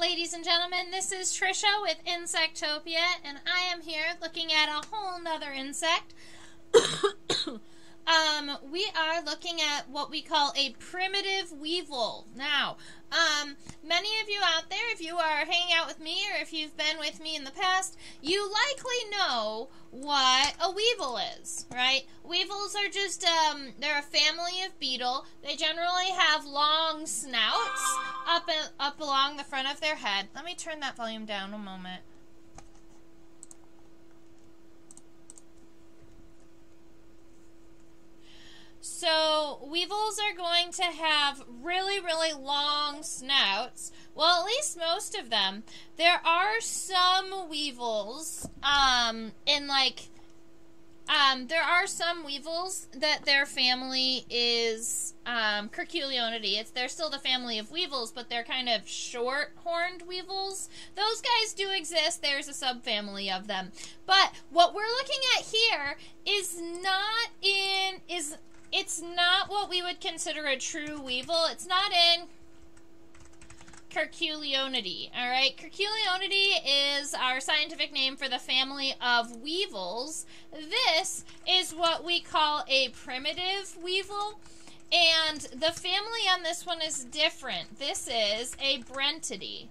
Ladies and gentlemen. This is Trisha with Insectopia, and I am here looking at a whole nother insect. Um, we are looking at what we call a primitive weevil. Now, um, many of you out there, if you are hanging out with me or if you've been with me in the past, you likely know what a weevil is, right? Weevils are just, um, they're a family of beetle. They generally have long snouts up, up along the front of their head. Let me turn that volume down a moment. So, weevils are going to have really, really long snouts. Well, at least most of them. There are some weevils, um, in like, um, there are some weevils that their family is, um, Curculionidae. It's, they're still the family of weevils, but they're kind of short-horned weevils. Those guys do exist. There's a subfamily of them. But what we're looking at here is not in, is it's not what we would consider a true weevil. It's not in Curculionidae. All right, Curculionidae is our scientific name for the family of weevils. This is what we call a primitive weevil. And the family on this one is different. This is a Brentidae.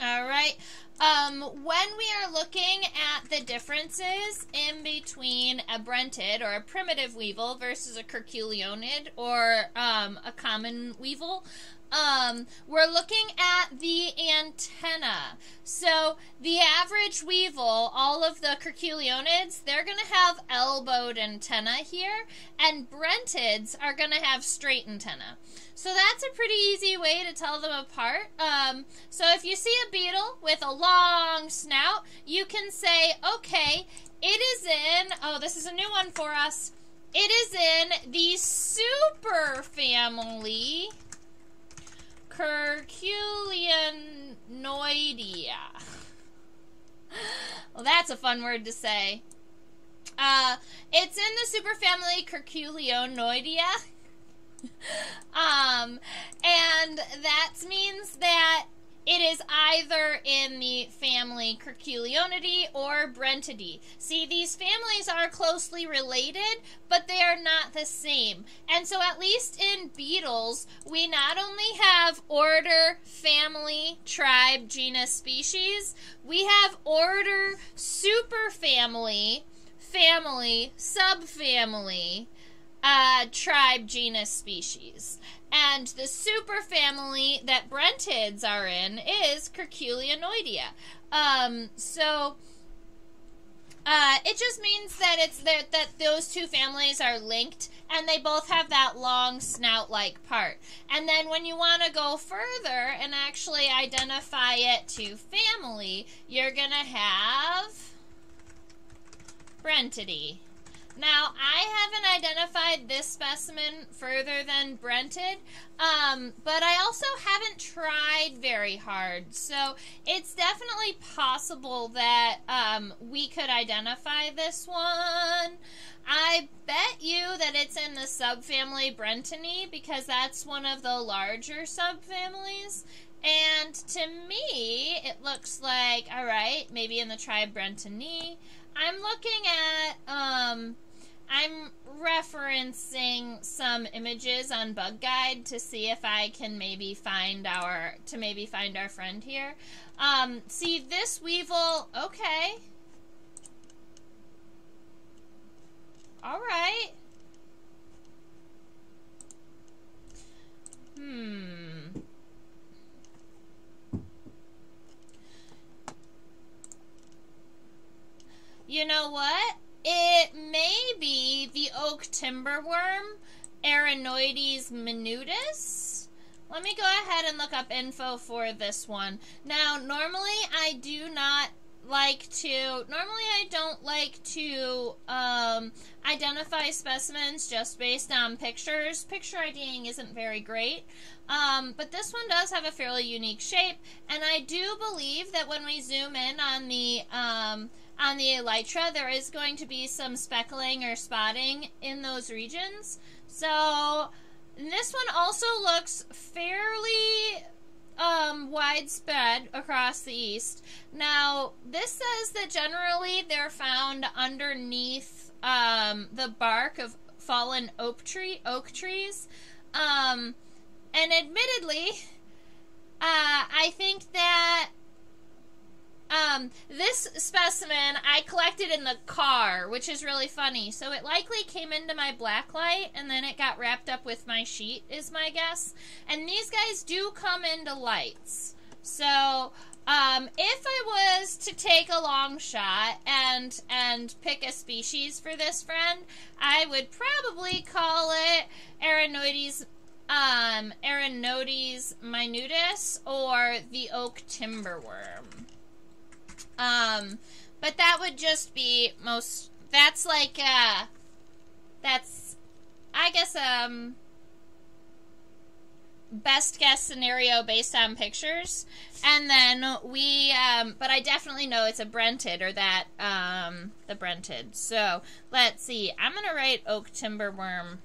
All right. Um, when we are looking at the differences in between a brentid or a primitive weevil versus a curculionid or um, a common weevil, um, we're looking at the antenna. So the average weevil, all of the curculionids, they're going to have elbowed antenna here, and brentids are going to have straight antenna. So that's a pretty easy way to tell them apart. Um, so if you see a beetle with a long snout, you can say, okay, it is in, oh, this is a new one for us. It is in the super family Curculionoidea. well, that's a fun word to say. Uh, it's in the superfamily Curculionoidea. um, and that means that it is either in the family Curculionidae or Brentidae. See, these families are closely related, but they are not the same. And so, at least in beetles, we not only have order, family, tribe, genus, species, we have order, superfamily, family, subfamily, uh, tribe, genus, species. And the superfamily that Brentids are in is Curculionoidea. Um, so uh, it just means that it's that that those two families are linked, and they both have that long snout-like part. And then when you want to go further and actually identify it to family, you're gonna have Brentidae. Now, I haven't identified this specimen further than Brentid, um, but I also haven't tried very hard. So it's definitely possible that um, we could identify this one. I bet you that it's in the subfamily Brentinae because that's one of the larger subfamilies. And to me, it looks like, all right, maybe in the tribe Brentinae. I'm looking at um, I'm referencing some images on Bug Guide to see if I can maybe find our to maybe find our friend here. Um, see this weevil, okay. All right. Hmm. You know what? It may be the oak timberworm, Arrhenodes minutus. Let me go ahead and look up info for this one. Now, normally I do not like to normally I don't like to um, identify specimens just based on pictures. Picture IDing isn't very great. Um, but this one does have a fairly unique shape, and I do believe that when we zoom in on the um, on the elytra, there is going to be some speckling or spotting in those regions. So this one also looks fairly um, widespread across the east. Now, this says that generally they're found underneath um, the bark of fallen oak tree oak trees. Um, and admittedly, uh, I think that um, this specimen I collected in the car, which is really funny. So it likely came into my black light and then it got wrapped up with my sheet, is my guess. And these guys do come into lights. So um, if I was to take a long shot and and pick a species for this friend, I would probably call it Arrhenodes um, Arrhenodes minutus or the oak timberworm. Um, but that would just be most. That's like uh, that's I guess um best guess scenario based on pictures, and then we um, but I definitely know it's a Brentid or that um the Brentid. So let's see. I'm gonna write oak timberworm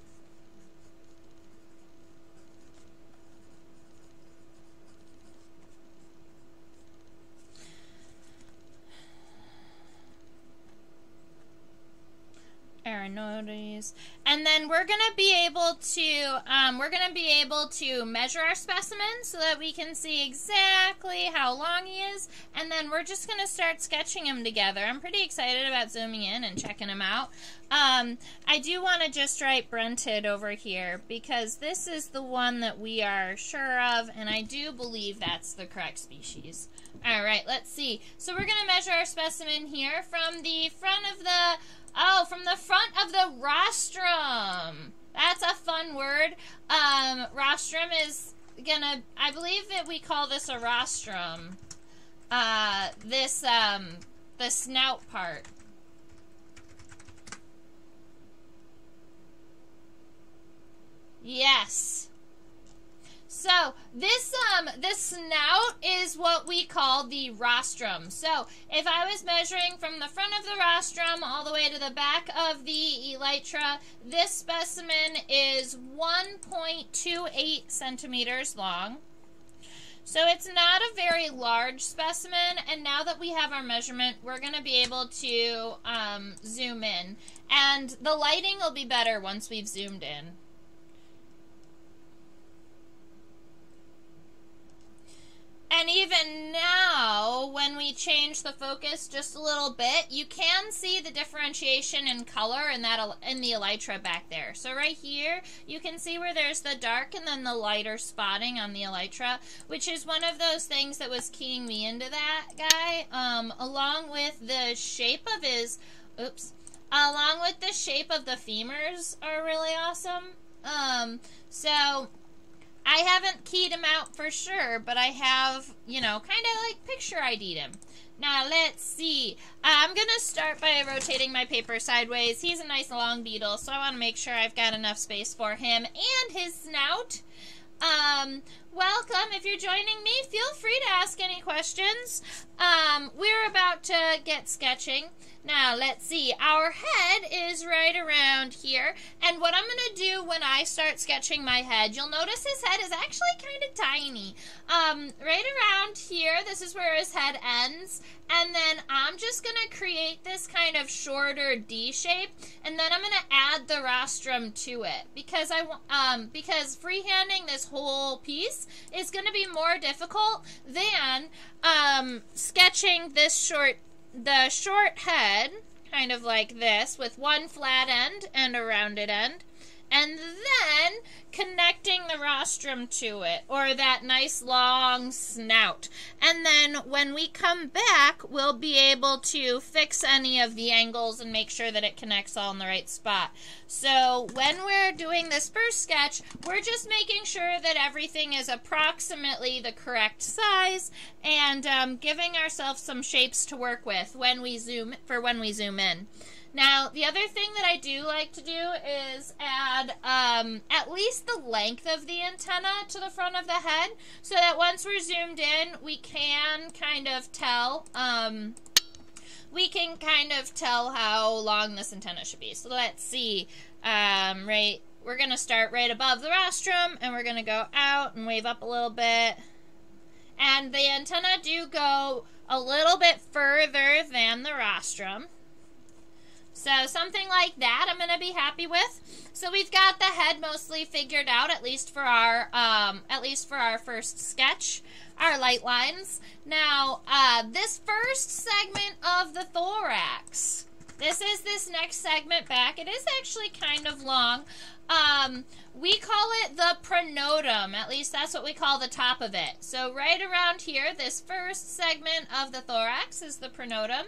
Arrhenodes. And then we're going to be able to, um, we're going to be able to measure our specimen so that we can see exactly how long he is. And then we're just going to start sketching him together. I'm pretty excited about zooming in and checking him out. Um, I do want to just write Brentid over here because this is the one that we are sure of, and I do believe that's the correct species. All right, let's see. So we're going to measure our specimen here from the front of the Oh, from the front of the rostrum. That's a fun word. Um, rostrum is gonna. I believe that we call this a rostrum. Uh, this um, the snout part. Yes. So this um this snout is what we call the rostrum. So if I was measuring from the front of the rostrum all the way to the back of the elytra, this specimen is 1.28 centimeters long. So it's not a very large specimen, and now that we have our measurement, we're going to be able to um, zoom in. And the lighting will be better once we've zoomed in. And even now, when we change the focus just a little bit, you can see the differentiation in color in that in the elytra back there. So right here, you can see where there's the dark and then the lighter spotting on the elytra, which is one of those things that was keying me into that guy, um, along with the shape of his, oops, along with the shape of the femurs are really awesome. Um, so I haven't keyed him out for sure, but I have, you know, kind of like picture ID'd him. Now, let's see. I'm going to start by rotating my paper sideways. He's a nice long beetle, so I want to make sure I've got enough space for him and his snout. Um, welcome. If you're joining me, feel free to ask any questions. Um, we're about to get sketching. Now, let's see. Our head is right around here. And what I'm going to do when I start sketching my head, you'll notice his head is actually kind of tiny. Um, right around here, this is where his head ends. And then I'm just going to create this kind of shorter D shape. And then I'm going to add the rostrum to it. Because I um, because freehanding this whole piece is going to be more difficult than um, sketching this short the short head, kind of like this, with one flat end and a rounded end, and then connecting the rostrum to it, or that nice long snout. And then when we come back, we'll be able to fix any of the angles and make sure that it connects all in the right spot. So when we're doing this first sketch, we're just making sure that everything is approximately the correct size and um, giving ourselves some shapes to work with when we zoom for when we zoom in. Now, the other thing that I do like to do is add um, at least the length of the antenna to the front of the head so that once we're zoomed in, we can kind of tell. Um, we can kind of tell how long this antenna should be. So let's see. Um, right, we're going to start right above the rostrum and we're going to go out and wave up a little bit. And the antenna do go a little bit further than the rostrum. So something like that I'm going to be happy with. So we've got the head mostly figured out, at least for our um, at least for our first sketch, our light lines. Now, uh, this first segment of the thorax, this is this next segment back. It is actually kind of long. Um, we call it the pronotum. At least that's what we call the top of it. So right around here, this first segment of the thorax is the pronotum.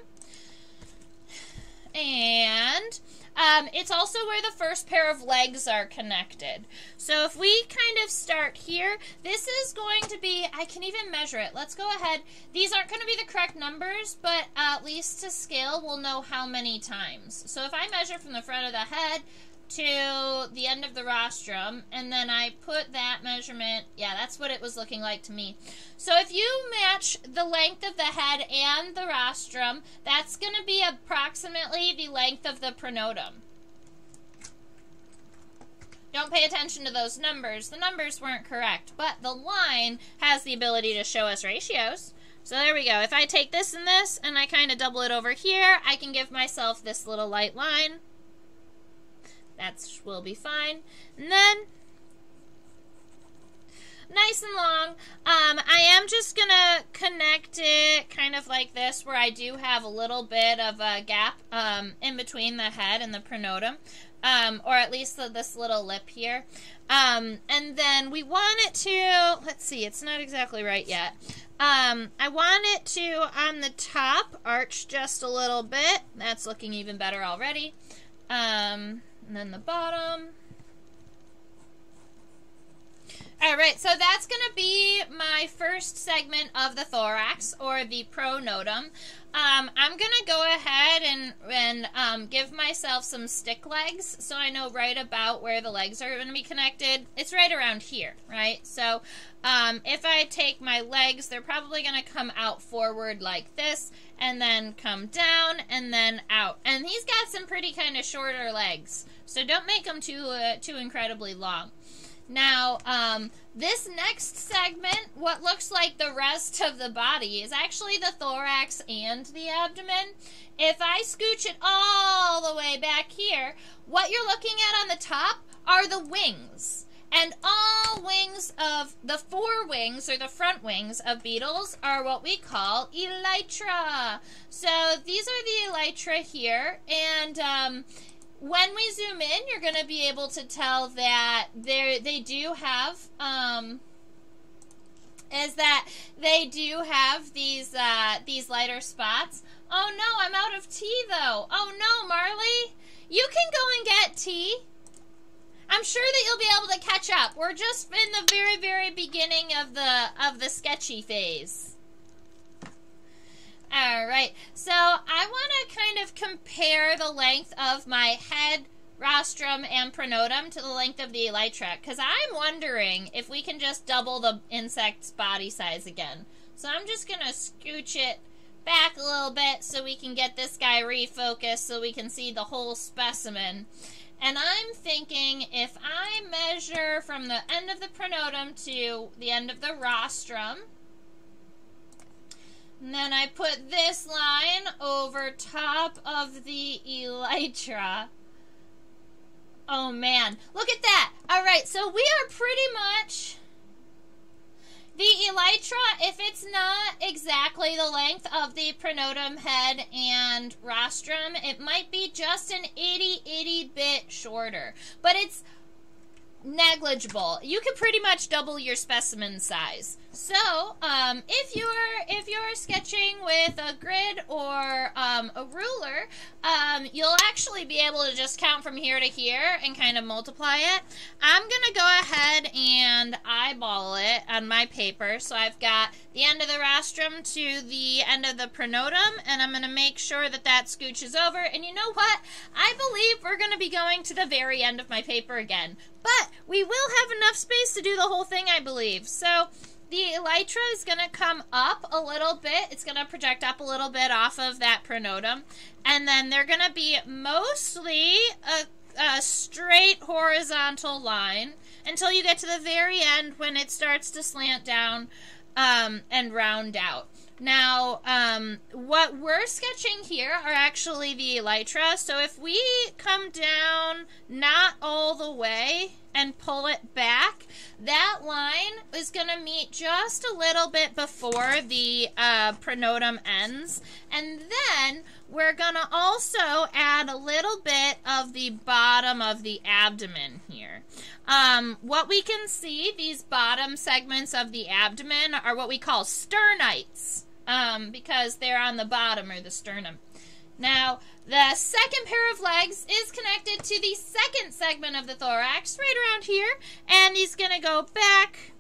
And um, it's also where the first pair of legs are connected. So if we kind of start here, this is going to be, I can even measure it. Let's go ahead. These aren't going to be the correct numbers, but at least to scale, we'll know how many times. So if I measure from the front of the head to the end of the rostrum, and then I put that measurement. Yeah, that's what it was looking like to me. So if you match the length of the head and the rostrum, that's going to be approximately the length of the pronotum. Don't pay attention to those numbers. The numbers weren't correct, but the line has the ability to show us ratios. So there we go. If I take this and this, and I kind of double it over here, I can give myself this little light line. That will be fine. And then, nice and long, um, I am just going to connect it kind of like this, where I do have a little bit of a gap um, in between the head and the pronotum. Um, or at least the, this little lip here. Um, and then we want it to, let's see, it's not exactly right yet. Um, I want it to, on the top, arch just a little bit. That's looking even better already. And then the bottom. Alright, so that's going to be my first segment of the thorax, or the pronotum. Um, I'm going to go ahead and, and um, give myself some stick legs, so I know right about where the legs are going to be connected. It's right around here, right? So um, if I take my legs, they're probably going to come out forward like this, and then come down, and then out. And he's got some pretty kind of shorter legs. So don't make them too uh, too incredibly long. Now, um, this next segment, what looks like the rest of the body, is actually the thorax and the abdomen. If I scooch it all the way back here, what you're looking at on the top are the wings. And all wings of the four wings, or the front wings of beetles, are what we call elytra. So these are the elytra here, and um, when we zoom in, you're going to be able to tell that they they do have um, is that they do have these uh, these lighter spots. Oh no, I'm out of tea though. Oh no, Marley, you can go and get tea. I'm sure that you'll be able to catch up. We're just in the very very beginning of the of the sketchy phase. All right, so I want to kind of compare the length of my head, rostrum, and pronotum to the length of the elytra, because I'm wondering if we can just double the insect's body size again. So I'm just going to scooch it back a little bit so we can get this guy refocused so we can see the whole specimen. And I'm thinking if I measure from the end of the pronotum to the end of the rostrum, and then I put this line over top of the elytra. Oh man, look at that. All right, so we are pretty much the elytra, if it's not exactly the length of the pronotum head and rostrum, it might be just an itty itty bit shorter. But it's negligible. You can pretty much double your specimen size. So, um, if you're if you're sketching with a grid or um, a ruler, um, you'll actually be able to just count from here to here and kind of multiply it. I'm gonna go ahead and eyeball it on my paper. So I've got the end of the rostrum to the end of the pronotum, and I'm gonna make sure that that scooches over. And you know what? I believe we're gonna be going to the very end of my paper again, but we will have enough space to do the whole thing, I believe. So the elytra is going to come up a little bit. It's going to project up a little bit off of that pronotum. And then they're going to be mostly a, a straight horizontal line until you get to the very end when it starts to slant down um, and round out. Now, um, what we're sketching here are actually the elytra. So if we come down not all the way and pull it back, that line is going to meet just a little bit before the uh, pronotum ends. And then we're going to also add a little bit of the bottom of the abdomen here. Um, what we can see, these bottom segments of the abdomen are what we call sternites um, because they're on the bottom or the sternum. Now, the second pair of legs is connected to the second segment of the thorax, right around here, and he's going to go back,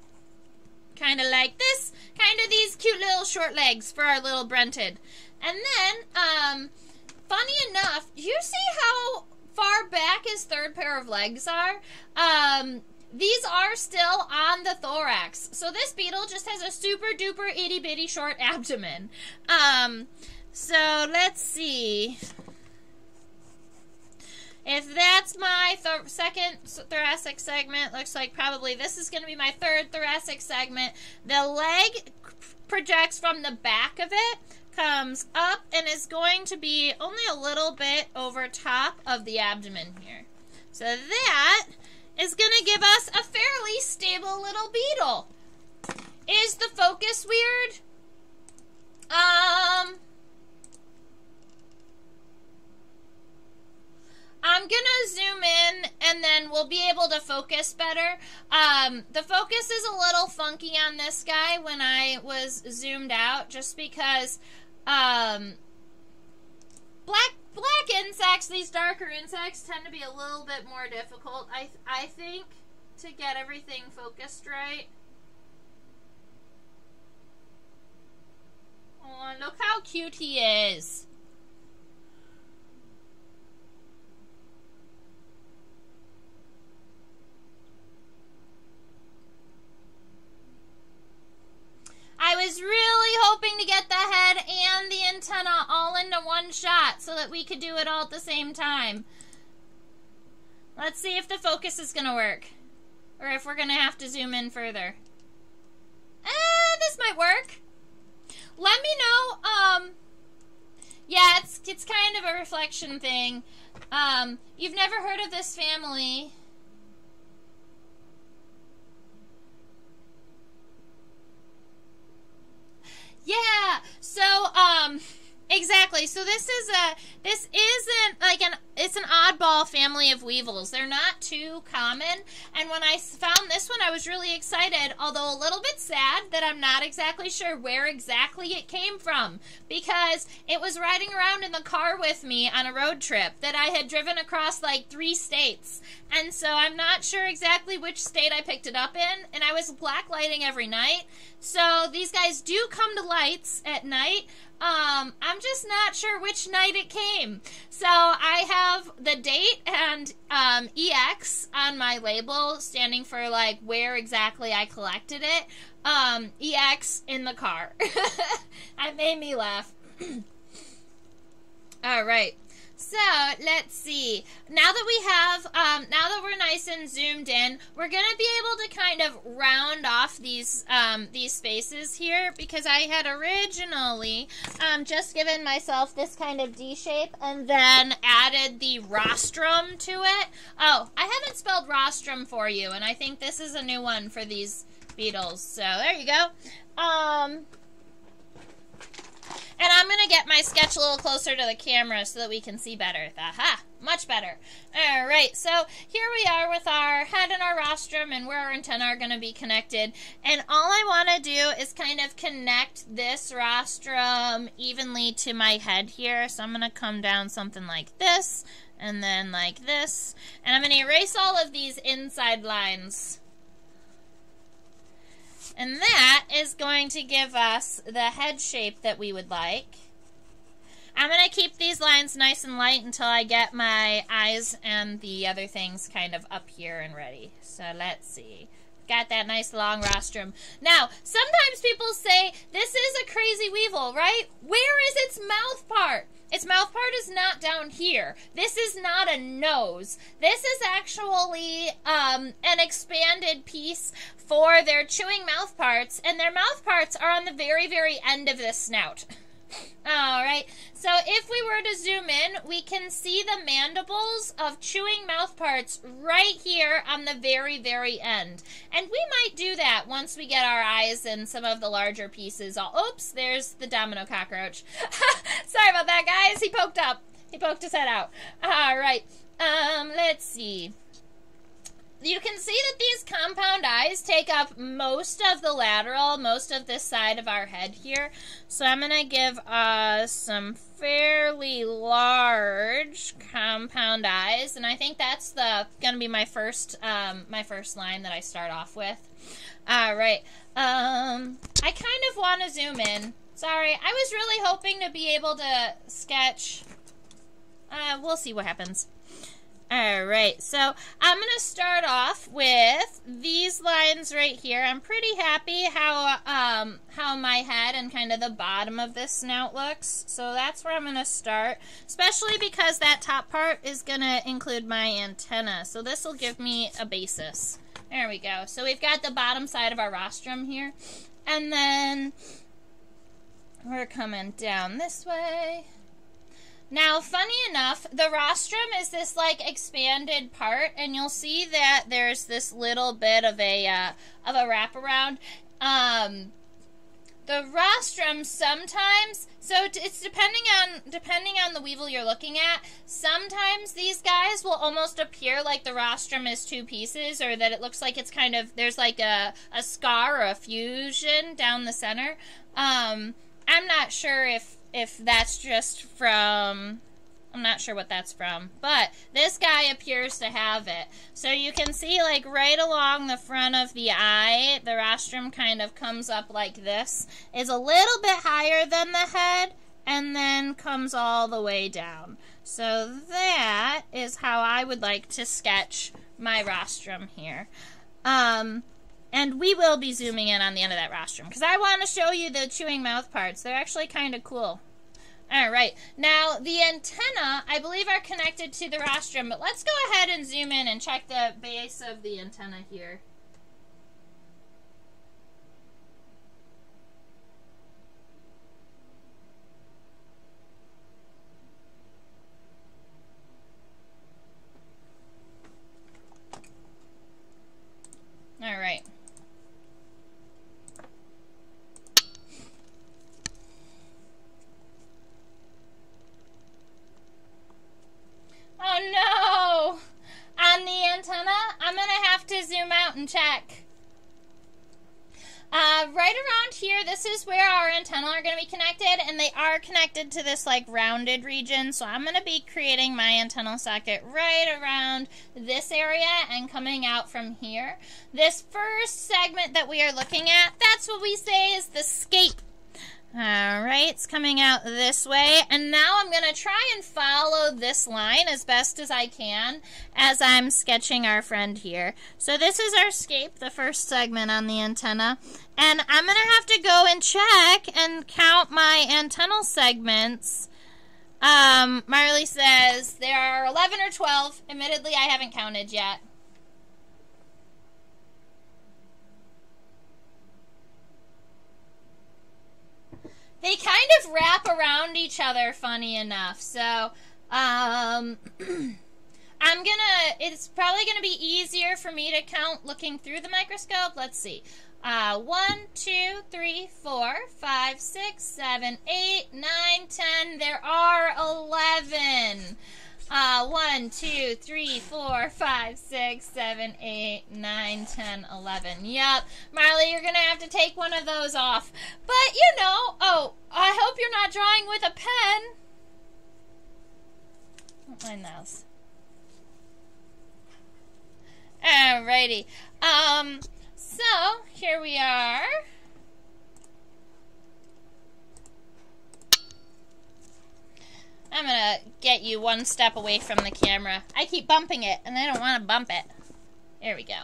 kind of like this, kind of these cute little short legs for our little Brentid. And then, um, funny enough, you see how far back his third pair of legs are? Um, these are still on the thorax. So this beetle just has a super duper itty bitty short abdomen. Um, so let's see. If that's my th- second thoracic segment, looks like probably this is going to be my third thoracic segment. The leg projects from the back of it, comes up, and is going to be only a little bit over top of the abdomen here. So that is going to give us a fairly stable little beetle. Is the focus weird? Um, I'm gonna zoom in and then we'll be able to focus better. Um, the focus is a little funky on this guy when I was zoomed out just because um, black black insects, these darker insects, tend to be a little bit more difficult, I, I think, to get everything focused right. Oh, look how cute he is. I was really hoping to get the head and the antenna all into one shot so that we could do it all at the same time. Let's see if the focus is going to work. Or if we're going to have to zoom in further. Eh, this might work. Let me know, um... Yeah, it's, it's kind of a reflection thing. Um, you've never heard of this family... Yeah. So, um, exactly. So this is a this isn't like an it's an oddball family of weevils. They're not too common. And when I found this one, I was really excited, although a little bit sad that I'm not exactly sure where exactly it came from because it was riding around in the car with me on a road trip that I had driven across like three states. And so I'm not sure exactly which state I picked it up in. And I was blacklighting every night. So these guys do come to lights at night. Um, I'm just not sure which night it came. So I have the date and um, EX on my label standing for like where exactly I collected it. Um, EX in the car. that made me laugh. All right. So let's see. Now that we have, um, now that we're nice and zoomed in, we're gonna be able to kind of round off these um, these spaces here because I had originally um, just given myself this kind of D shape and then added the rostrum to it. Oh, I haven't spelled rostrum for you, and I think this is a new one for these beetles. So there you go. Um, and I'm going to get my sketch a little closer to the camera so that we can see better. Aha! Much better. All right, so here we are with our head and our rostrum and where our antennae are going to be connected. And all I want to do is kind of connect this rostrum evenly to my head here. So I'm going to come down something like this and then like this. And I'm going to erase all of these inside lines. And that is going to give us the head shape that we would like. I'm going to keep these lines nice and light until I get my eyes and the other things kind of up here and ready. So let's see. Got that nice long rostrum. Now, sometimes people say, this is a crazy weevil, right? Where is its mouth part? Its mouth part is not down here. This is not a nose. This is actually um, an expanded piece for their chewing mouth parts, and their mouth parts are on the very, very end of this snout. All right. So if we were to zoom in, we can see the mandibles of chewing mouth parts right here on the very, very end. And we might do that once we get our eyes and some of the larger pieces. All, oops, there's the domino cockroach. Sorry about that, guys. He poked up. He poked his head out. All right. Um, let's see you can see that these compound eyes take up most of the lateral, most of this side of our head here. So I'm going to give us some fairly large compound eyes, and I think that's the going to be my first um, my first line that I start off with. All right. Um, I kind of want to zoom in. Sorry, I was really hoping to be able to sketch. Uh, we'll see what happens. All right, so I'm going to start off with these lines right here. I'm pretty happy how um, how my head and kind of the bottom of this snout looks. So that's where I'm going to start, especially because that top part is going to include my antenna. So this will give me a basis. There we go. So we've got the bottom side of our rostrum here. And then we're coming down this way. Now, funny enough, the rostrum is this like expanded part, and you'll see that there's this little bit of a uh, of a wraparound. Um, the rostrum sometimes, so it's depending on depending on the weevil you're looking at. Sometimes these guys will almost appear like the rostrum is two pieces, or that it looks like it's kind of there's like a a scar or a fusion down the center. Um, I'm not sure if if that's just from I'm not sure what that's from, but this guy appears to have it. So you can see like right along the front of the eye, the rostrum kind of comes up like this. Is a little bit higher than the head and then comes all the way down. So that is how I would like to sketch my rostrum here. Um, and we will be zooming in on the end of that rostrum because I want to show you the chewing mouth parts. They're actually kind of cool. All right. Now, the antenna, I believe, are connected to the rostrum, but let's go ahead and zoom in and check the base of the antenna here. All right. Oh no! On the antenna, I'm to have to zoom out and check. Uh, right around here, this is where our antenna are going to be connected, and they are connected to this like rounded region. So I'm going to be creating my antenna socket right around this area and coming out from here. This first segment that we are looking at, that's what we say is the scape all right, it's coming out this way. And now I'm going to try and follow this line as best as I can as I'm sketching our friend here. So this is our scape, the first segment on the antenna. And I'm going to have to go and check and count my antennal segments. Um, Marley says there are 11 or 12. Admittedly, I haven't counted yet. They kind of wrap around each other funny enough. So, um, I'm gonna, it's probably gonna be easier for me to count looking through the microscope. Let's see. Uh, 1, 2, 3, 4, 5, 6, 7, 8, 9, 10. There are 11. Uh, 1, 2, 3, 4, 5, 6, 7, 8, 9, 10, 11. Yep. Marley, you're going to have to take one of those off. But, you know, oh, I hope you're not drawing with a pen. Don't mind those. Alrighty. Um, so, here we are. I'm gonna get you one step away from the camera. I keep bumping it, and I don't want to bump it. There we go.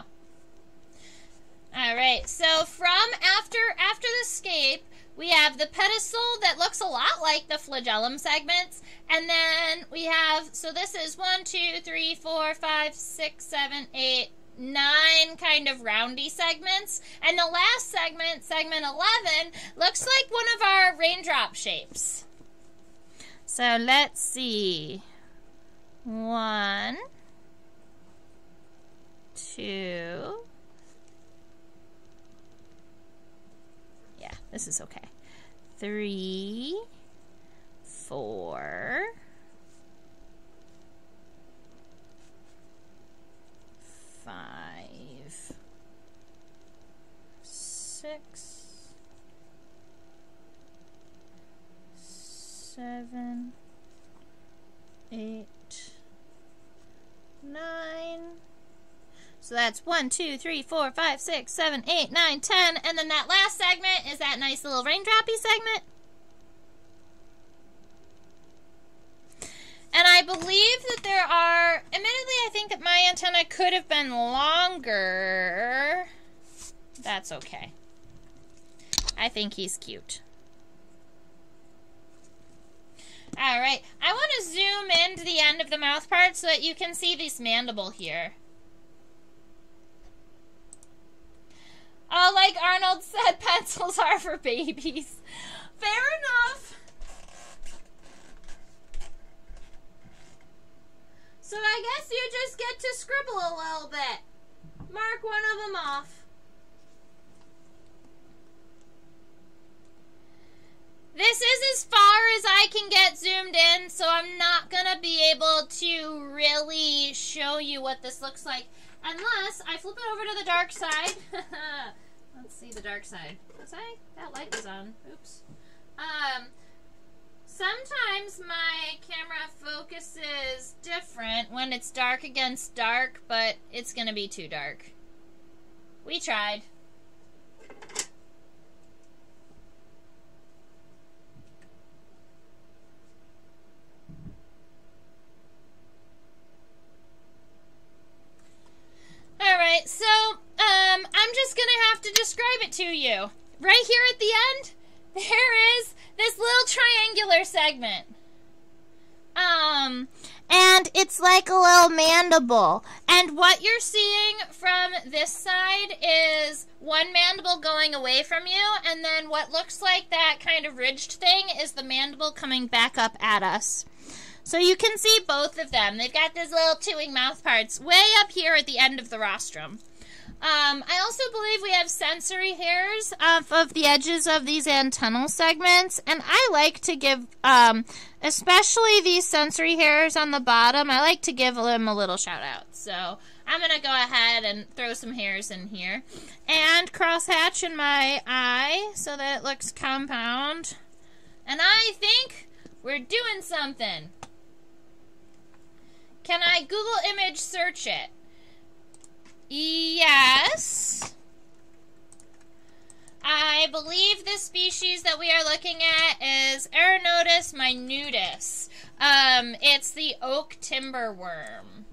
Alright, so from after after the scape, we have the pedestal that looks a lot like the flagellum segments, And then we have, so this is one, two, three, four, five, six, seven, eight, nine kind of roundy segments. And the last segment, segment 11, looks like one of our raindrop shapes. So let's see. One, two. Yeah, this is okay. Three, four, five, six, seven, eight, nine. So that's one, two, three, four, five, six, seven, eight, nine, ten, and then that last segment is that nice little raindroppy segment. And I believe that there are, admittedly, I think that my antenna could have been longer. That's okay. I think he's cute. All right, I want to zoom in to the end of the mouth part so that you can see this mandible here. Oh, like Arnold said, pencils are for babies. Fair enough. So I guess you just get to scribble a little bit. Mark one of them off. This is as far as I can get zoomed in, so I'm not going to be able to really show you what this looks like unless I flip it over to the dark side. Let's see the dark side. Was I? That light was on. Oops. Um, Sometimes my camera focuses different when it's dark against dark, but it's going to be too dark. We tried. Alright, so, um, I'm just gonna have to describe it to you. Right here at the end, there is this little triangular segment. Um, and it's like a little mandible. And what you're seeing from this side is one mandible going away from you, and then what looks like that kind of ridged thing is the mandible coming back up at us. So you can see both of them. They've got these little chewing mouth parts way up here at the end of the rostrum. Um, I also believe we have sensory hairs off of the edges of these antennal segments, and I like to give, um, especially these sensory hairs on the bottom, I like to give them a little shout out. So I'm going to go ahead and throw some hairs in here. And crosshatch in my eye so that it looks compound. And I think we're doing something. Can I Google image search it? Yes. I believe the species that we are looking at is Arrhenodes minutus. Um, it's the oak timber worm.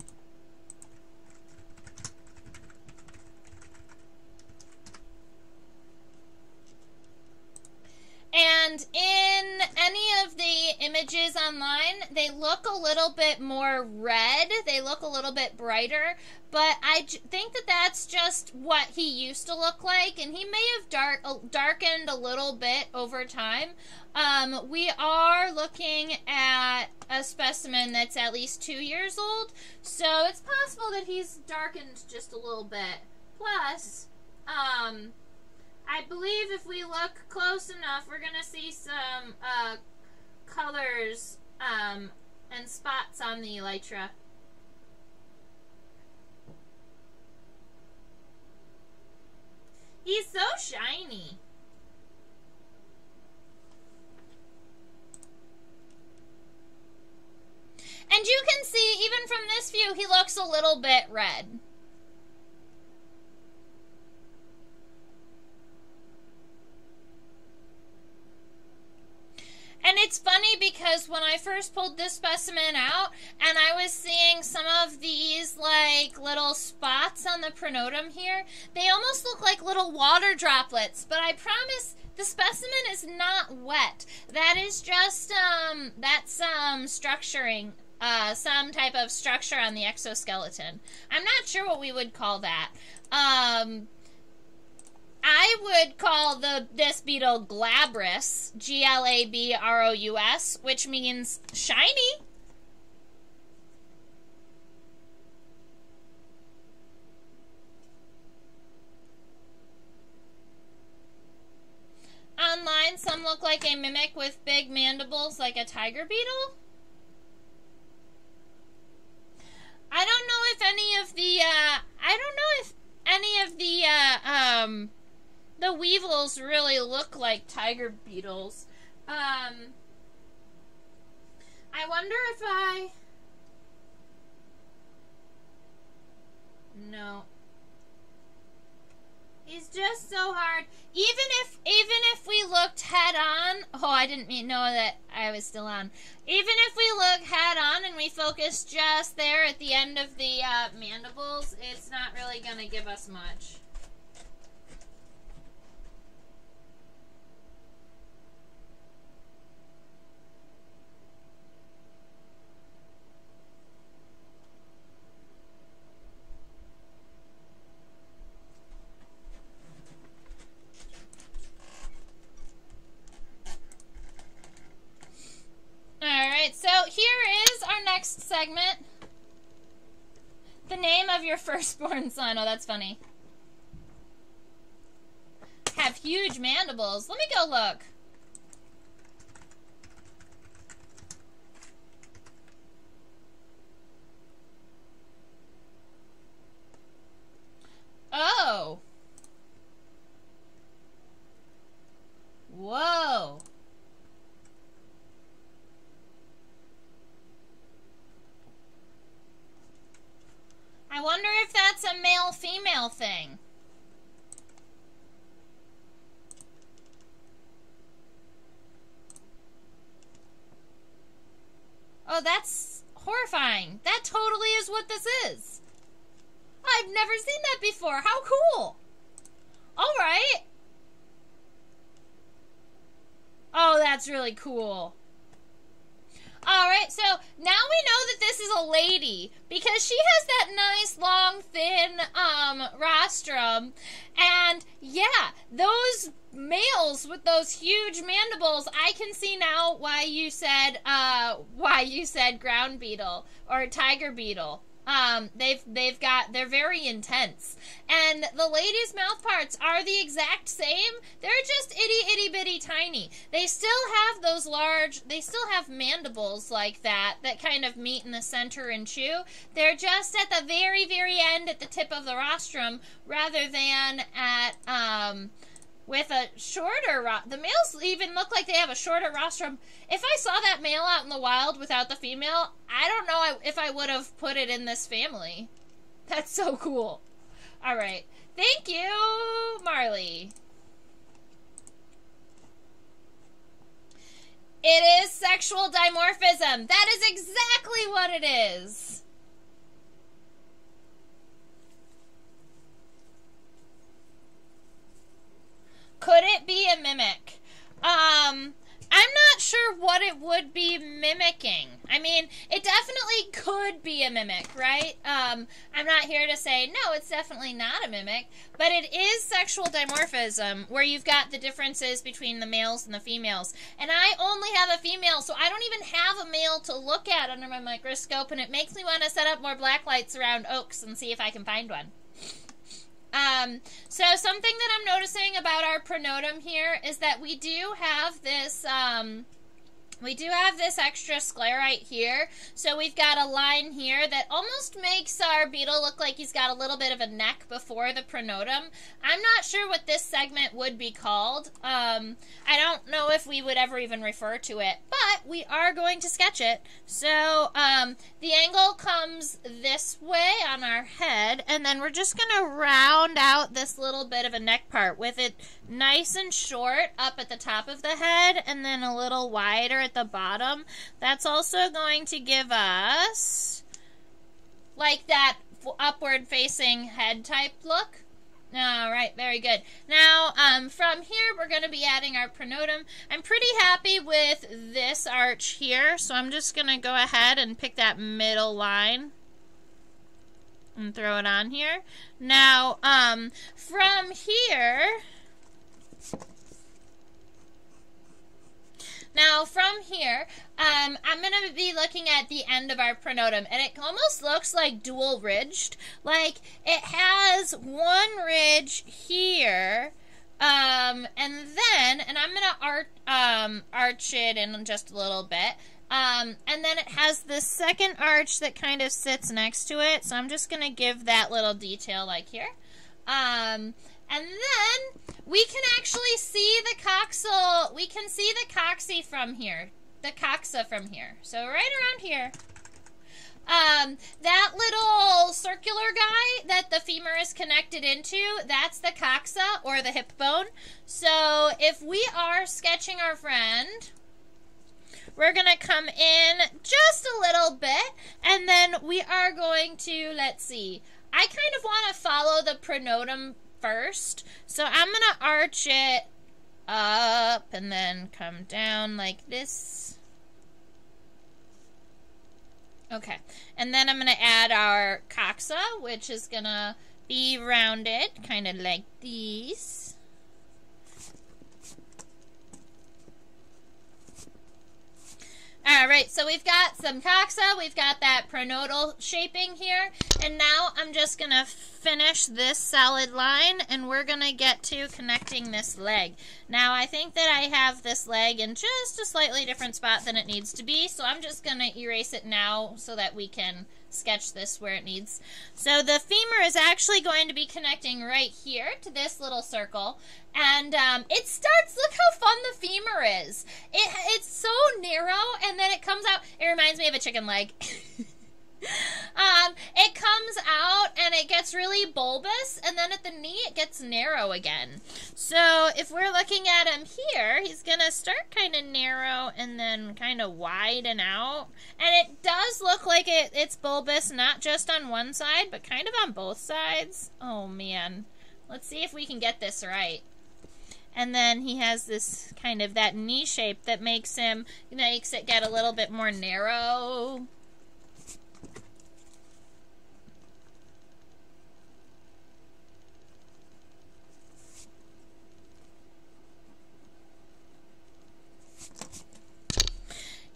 And in any of the images online, they look a little bit more red. They look a little bit brighter. But I j- think that that's just what he used to look like. And he may have dark, darkened a little bit over time. Um, we are looking at a specimen that's at least two years old. So it's possible that he's darkened just a little bit. Plus, um, I believe if we look close enough, we're going to see some uh, colors um, and spots on the elytra. He's so shiny. And you can see, even from this view, he looks a little bit red. And it's funny because when I first pulled this specimen out and I was seeing some of these like little spots on the pronotum here, they almost look like little water droplets, but I promise The specimen is not wet. That is just um that's some structuring uh, some type of structure on the exoskeleton. I'm not sure what we would call that. Um, I would call the this beetle glabrous, G L A B R O U S, which means shiny. Online, some look like a mimic with big mandibles like a tiger beetle. I don't know if any of the uh, I don't know if any of the uh, um, the weevils really look like tiger beetles. Um, I wonder if I no He's just so hard. Even if even if we looked head on, oh, I didn't mean know that I was still on. Even if we look head on and we focus just there at the end of the uh, mandibles, it's not really gonna give us much. next segment. The name of your firstborn son. Oh, that's funny. Have huge mandibles. Let me go look. Oh. Whoa. I wonder if that's a male female thing. Oh, that's horrifying. That totally is what this is. I've never seen that before. How cool. All right. Oh, that's really cool. All right, so now we know that this is a lady because she has that nice long thin um rostrum and yeah, those males with those huge mandibles, I can see now why you said uh why you said ground beetle or tiger beetle. Um, they've they've got they're very intense, and the ladies' mouth parts are the exact same. They're just itty itty bitty tiny. They still have those large. They still have mandibles like that that kind of meet in the center and chew. They're just at the very very end at the tip of the rostrum rather than at um with a shorter ro- the males even look like they have a shorter rostrum. If i saw that male out in the wild without the female i don't know if i would have put it in this family. That's so cool. All right. Thank you marley. It is sexual dimorphism. That is exactly what it is Could it be a mimic? Um, I'm not sure what it would be mimicking. I mean, it definitely could be a mimic, right? Um, I'm not here to say, no, it's definitely not a mimic, but it is sexual dimorphism, where you've got the differences between the males and the females. And I only have a female, so I don't even have a male to look at under my microscope, and it makes me want to set up more black lights around oaks and see if I can find one. Um, so something that I'm noticing about our pronotum here is that we do have this, um, we do have this extra sclerite here. So we've got a line here that almost makes our beetle look like he's got a little bit of a neck before the pronotum. I'm not sure what this segment would be called. Um, I don't know if we would ever even refer to it, but we are going to sketch it. So um, the angle comes this way on our head, and then we're just going to round out this little bit of a neck part with it nice and short up at the top of the head and then a little wider at the bottom. That's also going to give us like that upward facing head type look. All right, very good. Now, um, from here, we're going to be adding our pronotum. I'm pretty happy with this arch here, so I'm just going to go ahead and pick that middle line and throw it on here. Now, um, from here, Now, from here, um, I'm going to be looking at the end of our pronotum, and it almost looks like dual ridged. Like, it has one ridge here, um, and then, and I'm going to arch, um, arch it in just a little bit. Um, and then it has this second arch that kind of sits next to it, so I'm just going to give that little detail like here. Um, and then we can actually see the coxal. We can see the coxy from here. The coxa from here. So right around here. Um, that little circular guy that the femur is connected into, that's the coxa or the hip bone. So if we are sketching our friend, we're going to come in just a little bit and then we are going to, let's see, I kind of want to follow the pronotum first. So I'm going to arch it up and then come down like this. Okay, and then I'm going to add our coxa, which is going to be rounded, kind of like these. All right, so we've got some coxa, we've got that pronotal shaping here, and now I'm just going to finish this solid line, and we're going to get to connecting this leg. Now, I think that I have this leg in just a slightly different spot than it needs to be, so I'm just going to erase it now so that we can sketch this where it needs. So the femur is actually going to be connecting right here to this little circle. And um, it starts, look how fun the femur is. It, it's so narrow and then it comes out, it reminds me of a chicken leg. um, it comes out and it gets really bulbous, and then at the knee it gets narrow again. So if we're looking at him here, he's gonna start kind of narrow and then kind of widen out. And it does look like it, it's bulbous, not just on one side, but kind of on both sides. Oh man. Let's see if we can get this right. And then he has this kind of that knee shape that makes him makes it get a little bit more narrow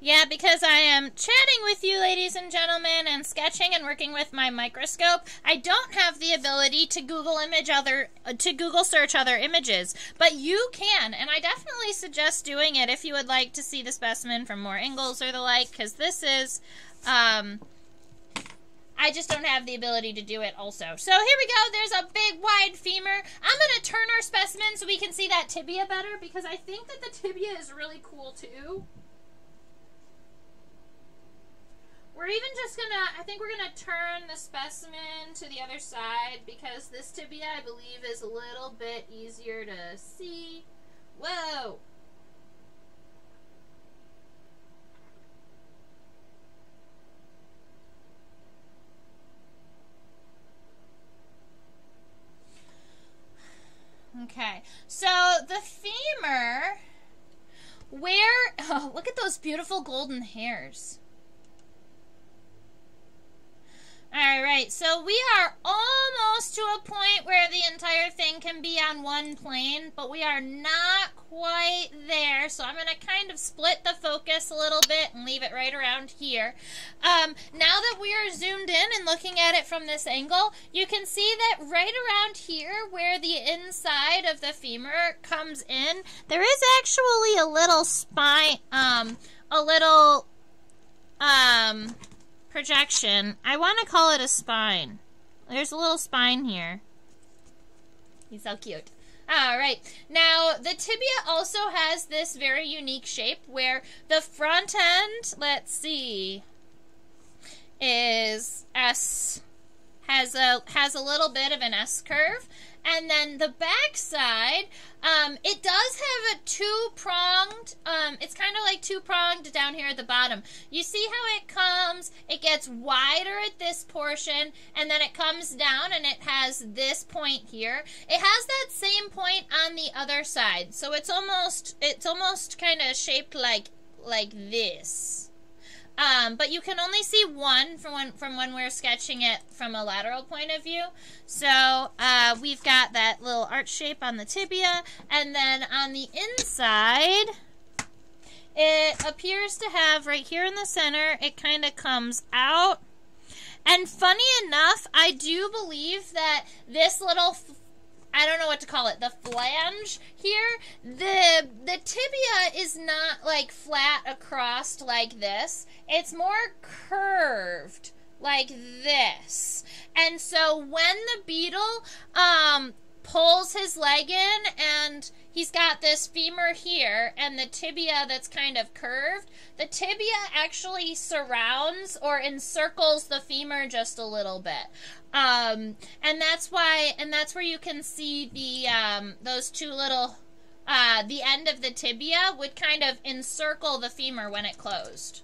Yeah, because I am chatting with you, ladies and gentlemen, and sketching and working with my microscope. I don't have the ability to Google image other uh, to Google search other images, but you can, and I definitely suggest doing it if you would like to see the specimen from more angles or the like, because this is. Um, I just don't have the ability to do it also. So here we go. There's a big wide femur. I'm going to turn our specimen so we can see that tibia better because I think that the tibia is really cool too. We're even just gonna, I think we're gonna turn the specimen to the other side because this tibia, I believe, is a little bit easier to see. Whoa! Okay, so the femur, where, oh, look at those beautiful golden hairs. All right, so we are almost to a point where the entire thing can be on one plane, but we are not quite there. So I'm going to kind of split the focus a little bit and leave it right around here. Um, now that we are zoomed in and looking at it from this angle, you can see that right around here where the inside of the femur comes in, there is actually a little spine, um, a little, um, projection. I want to call it a spine. There's a little spine here. He's so cute. All right. Now, the tibia also has this very unique shape where the front end, let's see, is S has a has a little bit of an S curve And then the back side, um, it does have a two pronged, um, it's kind of like two pronged down here at the bottom. You see how it comes, it gets wider at this portion, and then it comes down and it has this point here. It has that same point on the other side. So it's almost, it's almost kind of shaped like, like this. Um, but you can only see one from when from when we're sketching it from a lateral point of view. So uh, we've got that little arch shape on the tibia, and then on the inside, it appears to have right here in the center. It kind of comes out. And funny enough, I do believe that this little I don't know what to call it, the flange here, the the tibia is not like flat across like this. It's more curved like this. And so when the beetle um pulls his leg in and he's got this femur here and the tibia that's kind of curved. The tibia actually surrounds or encircles the femur just a little bit. Um, and that's why, and that's where you can see the, um, those two little, uh, the end of the tibia would kind of encircle the femur when it closed.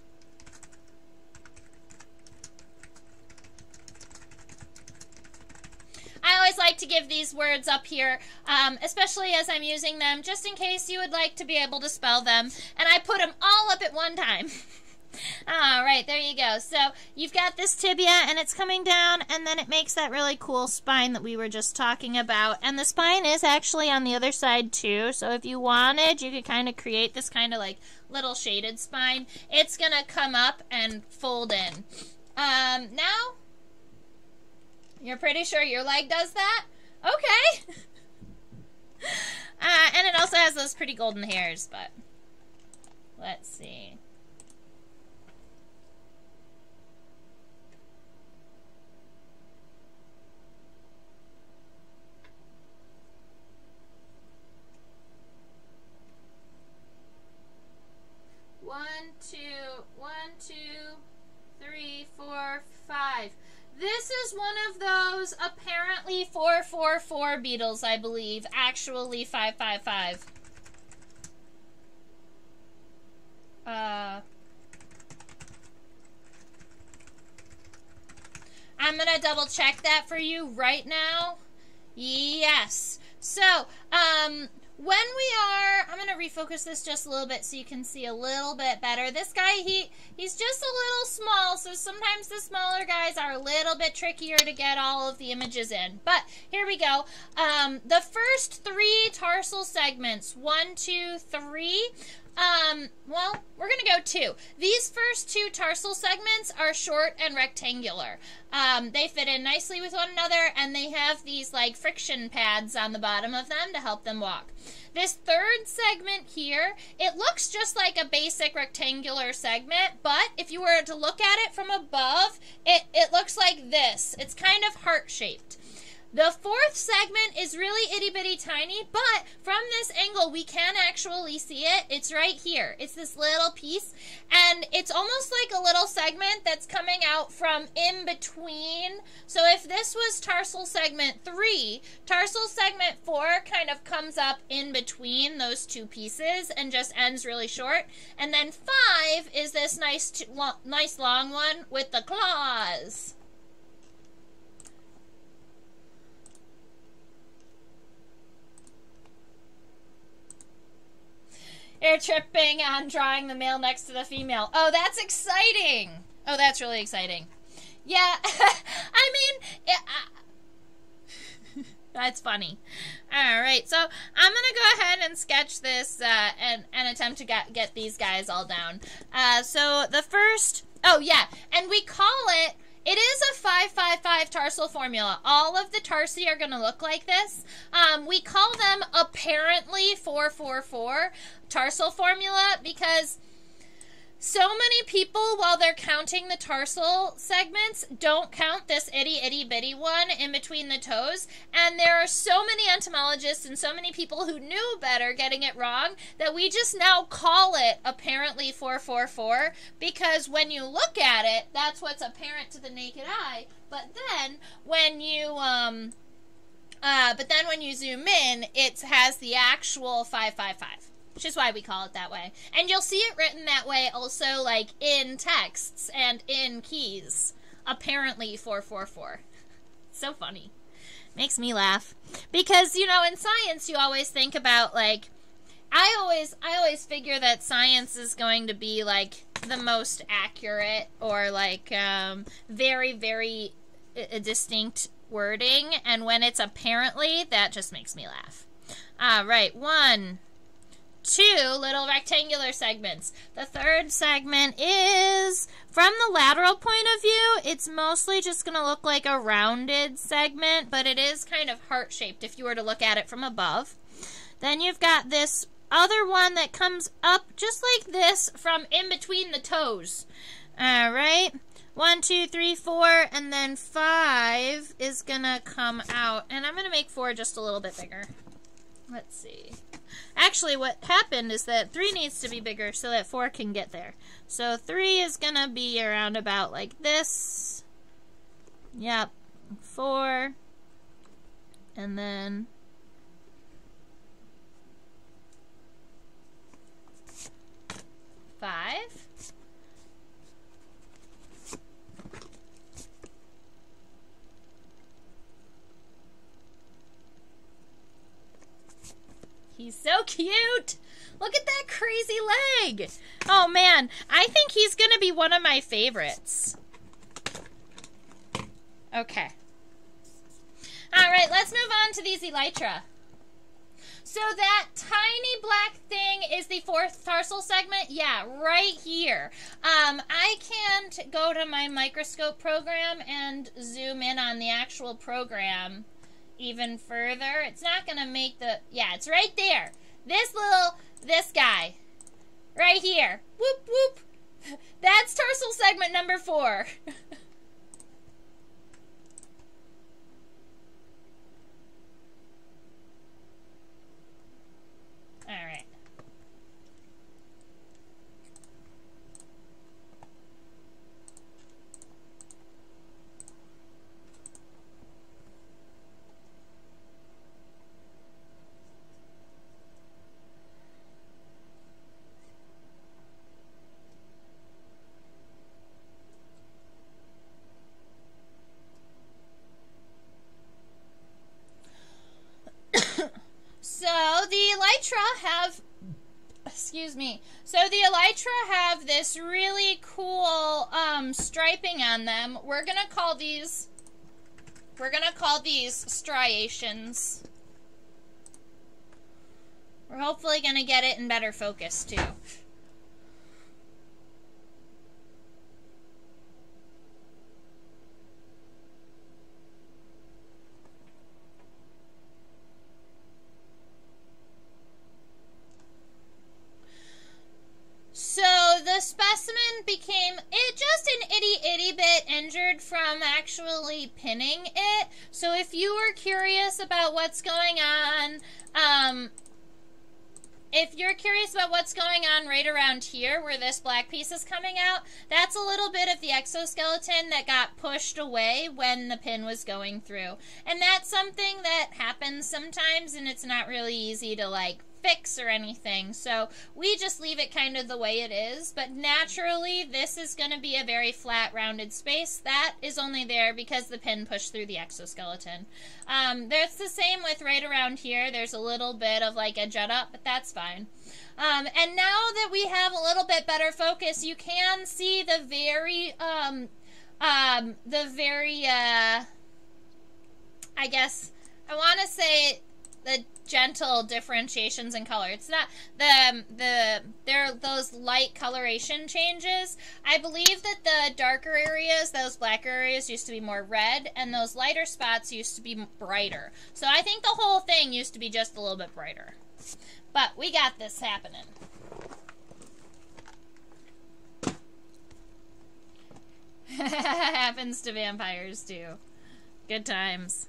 I always like to give these words up here, um, especially as I'm using them, just in case you would like to be able to spell them. And I put them all up at one time. all right, there you go. So you've got this tibia, and it's coming down, and then it makes that really cool spine that we were just talking about. And the spine is actually on the other side, too. So if you wanted, you could kind of create this kind of like little shaded spine. It's going to come up and fold in. Um, now you're pretty sure your leg does that? Okay. uh, and it also has those pretty golden hairs, but let's see. One, two, one, two, three, four, five. This is one of those apparently 444 beetles, I believe. Actually 555. Uh... I'm going to double check that for you right now. Yes. So, um, when we are i'm going to refocus this just a little bit so you can see a little bit better. This guy he he's just a little small so sometimes the smaller guys are a little bit trickier to get all of the images in. But here we go. Um, the first three tarsal segments. One two three um, well, we're going to go two. These first two tarsal segments are short and rectangular. Um, they fit in nicely with one another, and they have these like friction pads on the bottom of them to help them walk. This third segment here, it looks just like a basic rectangular segment, but if you were to look at it from above, it, it looks like this. It's kind of heart shaped. The fourth segment is really itty bitty tiny, but from this angle we can actually see it. It's right here. It's this little piece, and it's almost like a little segment that's coming out from in between. So if this was tarsal segment three, tarsal segment four kind of comes up in between those two pieces and just ends really short. And then five is this nice, nice long one with the claws. You're tripping on drawing the male next to the female. Oh, that's exciting. Oh, that's really exciting. Yeah, I mean, it, uh, that's funny. All right, so I'm gonna go ahead and sketch this uh, and and attempt to get get these guys all down. Uh, so the first, oh yeah, and we call it it is a 555 tarsal formula. All of the tarsi are going to look like this. Um, we call them apparently 444 tarsal formula because so many people, while they're counting the tarsal segments, don't count this itty itty bitty one in between the toes. And there are so many entomologists and so many people who knew better getting it wrong that we just now call it apparently 444 because when you look at it, that's what's apparent to the naked eye. But then when you, um, Uh, but then when you zoom in, it has the actual 555, which is why we call it that way. And you'll see it written that way also, like in texts and in keys. Apparently 444. so funny. Makes me laugh. Because, you know, in science, you always think about, like, I always I always figure that science is going to be like the most accurate or like um, very very uh, distinct wording, and when it's apparently, that just makes me laugh. All right, one, two little rectangular segments. The third segment is from the lateral point of view, it's mostly just going to look like a rounded segment, but it is kind of heart shaped if you were to look at it from above. Then you've got this other one that comes up just like this from in between the toes. All right. One, two, three, four, and then five is gonna come out. And I'm gonna make four just a little bit bigger. Let's see. Actually, what happened is that three needs to be bigger so that four can get there. So three is gonna be around about like this. Yep. Four. And then five. He's so cute. Look at that crazy leg. Oh man, I think he's going to be one of my favorites. Okay. All right, let's move on to these elytra. So that tiny black thing is the fourth tarsal segment? Yeah, right here. Um, I can't go to my microscope program and zoom in on the actual program even further. It's not going to make the... Yeah, it's right there. This little... This guy. Right here. Whoop, whoop. That's tarsal segment number four. All right. elytra have excuse me. So the elytra have this really cool um, striping on them. We're gonna call these we're gonna call these striations. We're hopefully gonna get it in better focus too. the specimen became it just an bit injured from actually pinning it. So if you were curious about what's going on, um, if you're curious about what's going on right around here where this black piece is coming out, that's a little bit of the exoskeleton that got pushed away when the pin was going through. And that's something that happens sometimes and it's not really easy to like fix or anything. So we just leave it kind of the way it is. But naturally, this is going to be a very flat, rounded space. That is only there because the pin pushed through the exoskeleton. Um, that's the same with right around here. There's a little bit of like a jut up, but that's fine. Um, and now that we have a little bit better focus, you can see the very, um, um, the very, uh, I guess, I want to say the gentle differentiations in color. It's not the um, the there those light coloration changes. I believe that the darker areas, those blacker areas used to be more red and those lighter spots used to be brighter. So I think the whole thing used to be just a little bit brighter. But we got this happening. Happens to vampires too. Good times.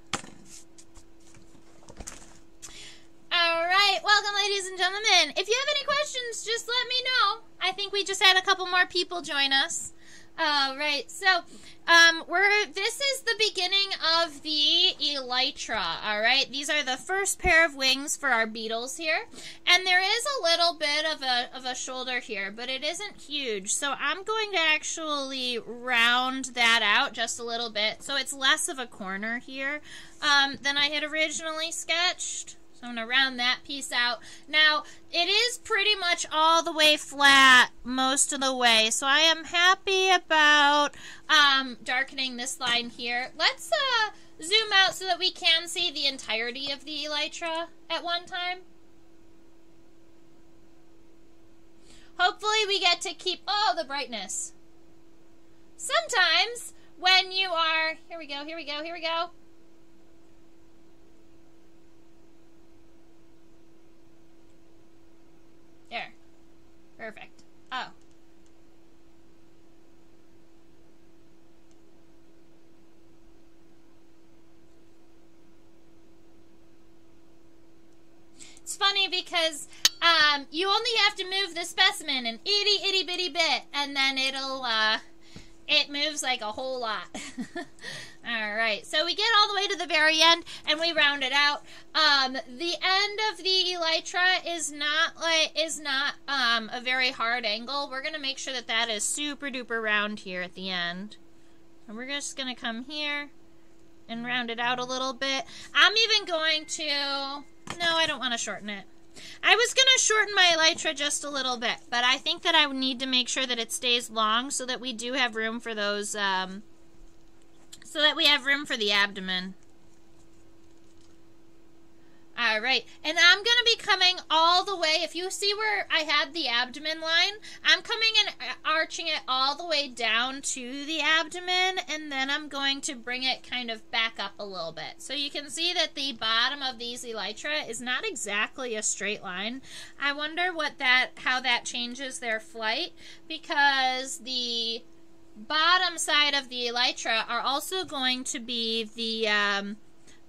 All right, welcome, ladies and gentlemen. If you have any questions, just let me know. I think we just had a couple more people join us. All right, so um, we're this is the beginning of the elytra. All right, these are the first pair of wings for our beetles here, and there is a little bit of a of a shoulder here, but it isn't huge. So I'm going to actually round that out just a little bit, so it's less of a corner here um, than I had originally sketched. So I'm going to round that piece out. Now, it is pretty much all the way flat most of the way. So I am happy about um, darkening this line here. Let's uh, zoom out so that we can see the entirety of the elytra at one time. Hopefully we get to keep all the brightness. Sometimes when you are, here we go, here we go, here we go. There. Perfect. Oh. It's funny because um, you only have to move the specimen an itty itty bitty bit, and then it'll uh, it moves like a whole lot. all right, so we get all the way to the very end and we round it out. Um, the end of the elytra is not like is not um, a very hard angle. We're gonna make sure that that is super duper round here at the end. And we're just gonna come here and round it out a little bit. I'm even going to, no, I don't want to shorten it. I was going to shorten my elytra just a little bit, but I think that I need to make sure that it stays long so that we do have room for those, um, so that we have room for the abdomen. All right, and I'm going to be coming all the way. If you see where I had the abdomen line, I'm coming and uh, arching it all the way down to the abdomen, and then I'm going to bring it kind of back up a little bit. So you can see that the bottom of these elytra is not exactly a straight line. I wonder what that, how that changes their flight, because the bottom side of the elytra are also going to be the... Um,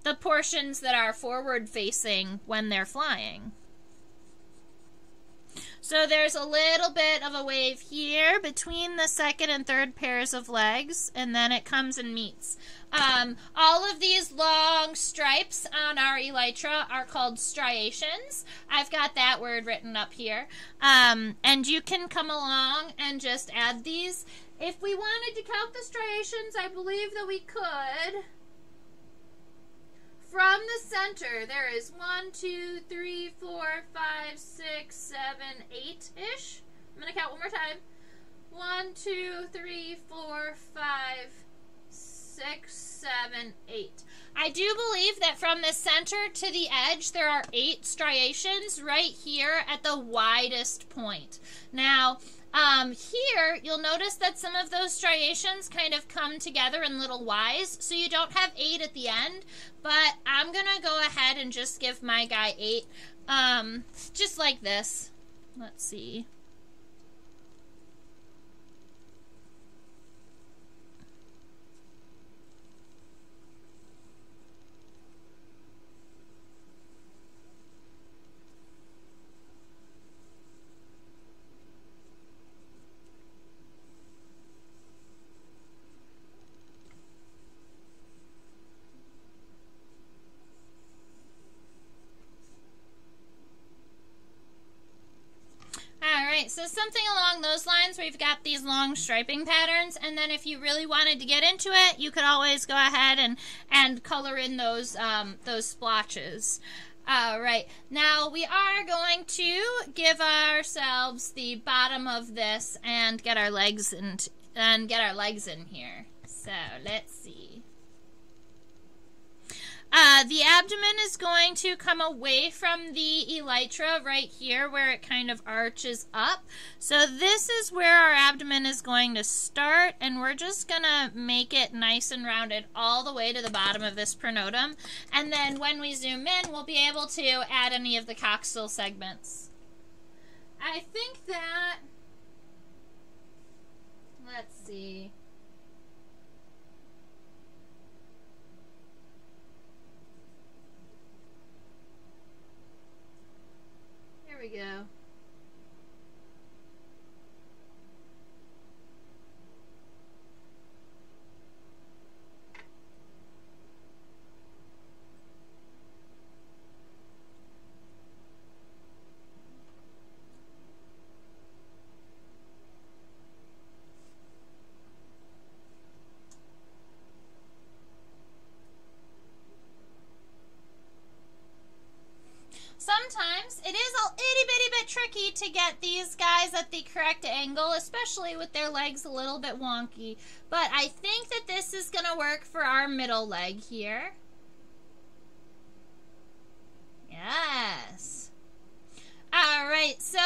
the portions that are forward facing when they're flying. So there's a little bit of a wave here between the second and third pairs of legs, and then it comes and meets. Um, all of these long stripes on our elytra are called striations. I've got that word written up here. Um, and you can come along and just add these. If we wanted to count the striations, I believe that we could from the center, there is one, two, three, four, five, six, seven, eight ish. I'm going to count one more time. One, two, three, four, five, six, seven, eight. I do believe that from the center to the edge, there are eight striations right here at the widest point. Now, um, here, you'll notice that some of those striations kind of come together in little Ys, so you don't have eight at the end, but I'm going to go ahead and just give my guy eight, um, just like this. Let's see. right, so something along those lines we've got these long striping patterns, and then if you really wanted to get into it, you could always go ahead and, and color in those, um, those splotches. All right, now we are going to give ourselves the bottom of this and get our legs in, and get our legs in here. So let's see. Uh, the abdomen is going to come away from the elytra right here where it kind of arches up. So this is where our abdomen is going to start and we're just going to make it nice and rounded all the way to the bottom of this pronotum. And then when we zoom in, we'll be able to add any of the coxal segments. I think that, let's see. We go. Sometimes it is a itty bitty bit tricky to get these guys at the correct angle, especially with their legs a little bit wonky. But I think that this is going to work for our middle leg here. Yes. All right, so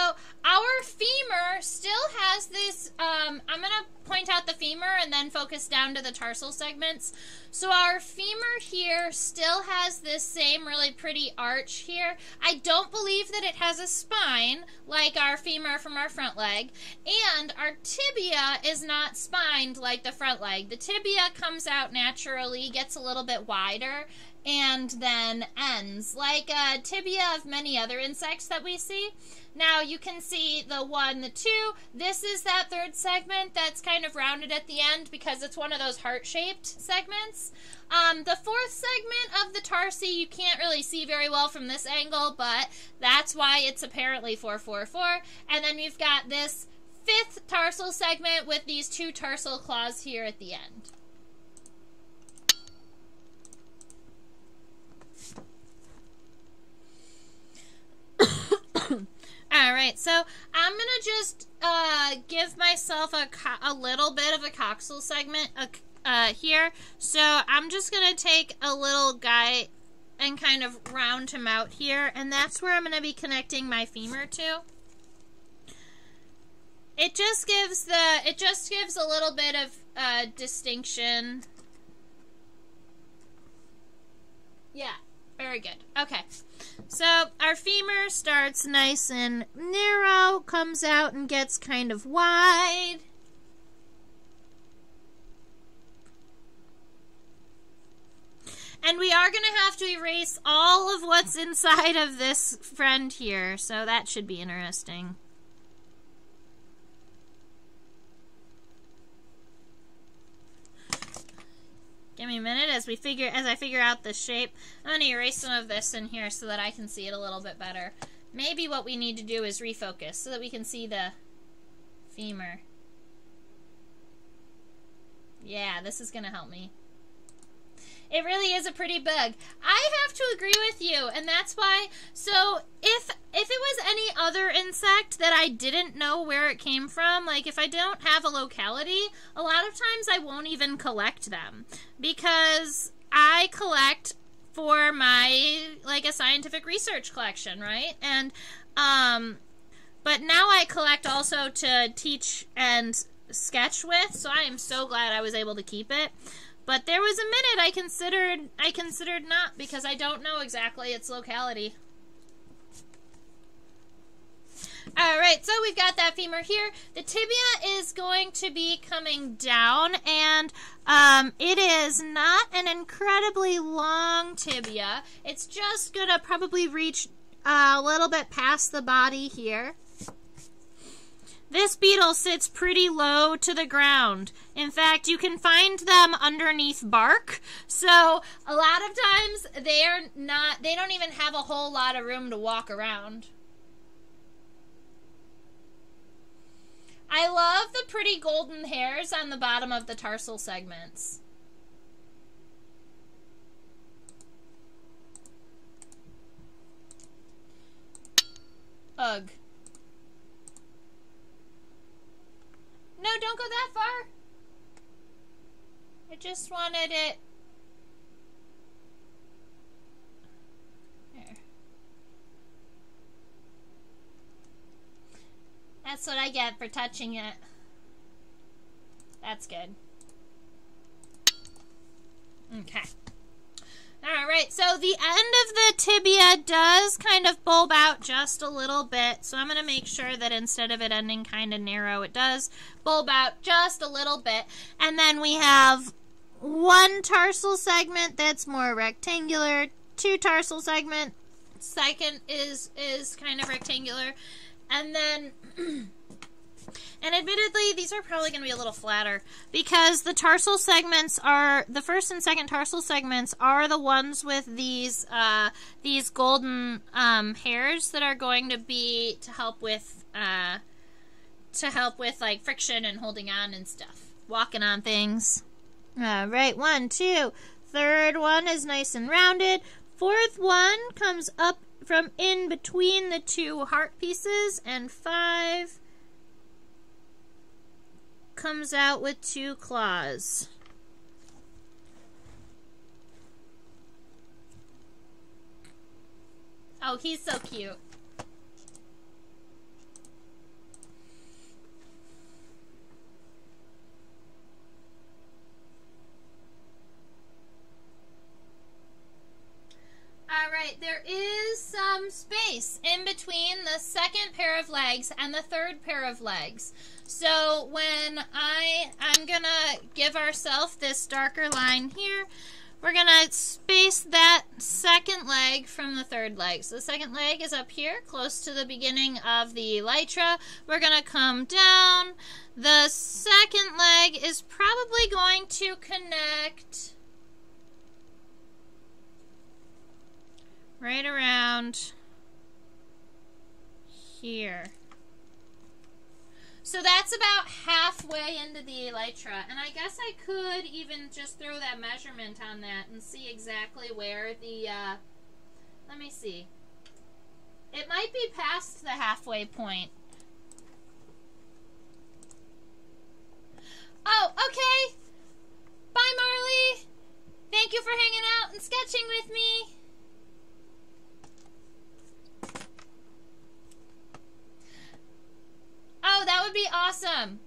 our femur still has this. Um, I'm going to point out the femur and then focus down to the tarsal segments. So our femur here still has this same really pretty arch here. I don't believe that it has a spine like our femur from our front leg. And our tibia is not spined like the front leg. The tibia comes out naturally, gets a little bit wider, and then ends, like a tibia of many other insects that we see. Now you can see the one, the two. This is that third segment that's kind of rounded at the end because it's one of those heart-shaped segments. Um, the fourth segment of the tarsi you can't really see very well from this angle, but that's why it's apparently 444. And then you've got this fifth tarsal segment with these two tarsal claws here at the end. All right, so I'm gonna just uh, give myself a, a little bit of a coxal segment uh, here. So I'm just gonna take a little guy and kind of round him out here, and that's where I'm gonna be connecting my femur to. It just gives the it just gives a little bit of uh, distinction. Yeah, very good. Okay. So our femur starts nice and narrow, comes out and gets kind of wide. And we are going to have to erase all of what's inside of this friend here, so that should be interesting. Give me a minute as we figure as I figure out the shape. I'm going to erase some of this in here so that I can see it a little bit better. Maybe what we need to do is refocus so that we can see the femur. Yeah, this is going to help me. It really is a pretty bug. I have to agree with you, and that's why. So if if it was any other insect that I didn't know where it came from, like if I don't have a locality, a lot of times I won't even collect them because I collect for my like a scientific research collection, right? And um but now I collect also to teach and sketch with, so I am so glad I was able to keep it. But there was a minute I considered I considered not because I don't know exactly its locality. Alright, so we've got that femur here. The tibia is going to be coming down, and um, it is not an incredibly long tibia. It's just going to probably reach uh, a little bit past the body here. This beetle sits pretty low to the ground. In fact, you can find them underneath bark. So, a lot of times they are not they don't even have a whole lot of room to walk around. I love the pretty golden hairs on the bottom of the tarsal segments. Ugh. No, don't go that far. I just wanted it. There. That's what I get for touching it. That's good. Okay. Alright, so the end of the tibia does kind of bulb out just a little bit. So I'm going to make sure that instead of it ending kind of narrow, it does bulb out just a little bit. And then we have one tarsal segment that's more rectangular, two tarsal segment, second is is kind of rectangular. And then And admittedly, these are probably going to be a little flatter because the tarsal segments are the first and second tarsal segments are the ones with these uh, these golden um, hairs that are going to be to help with uh, to help with like friction and holding on and stuff, walking on things. All right, one, two. Third one is nice and rounded. Fourth one comes up from in between the two heart pieces, and five comes out with two claws. Oh, he's so cute. Alright, there is some space in between the second pair of legs and the third pair of legs. So when I, I'm gonna give ourselves this darker line here, we're going to space that second leg from the third leg. So the second leg is up here, close to the beginning of the elytra. We're going to come down. The second leg is probably going to connect right around here. So that's about halfway into the elytra. And I guess I could even just throw that measurement on that and see exactly where the, uh, let me see. It might be past the halfway point. Oh, okay. Bye, Marley. Thank you for hanging out and sketching with me. Oh, that would be awesome.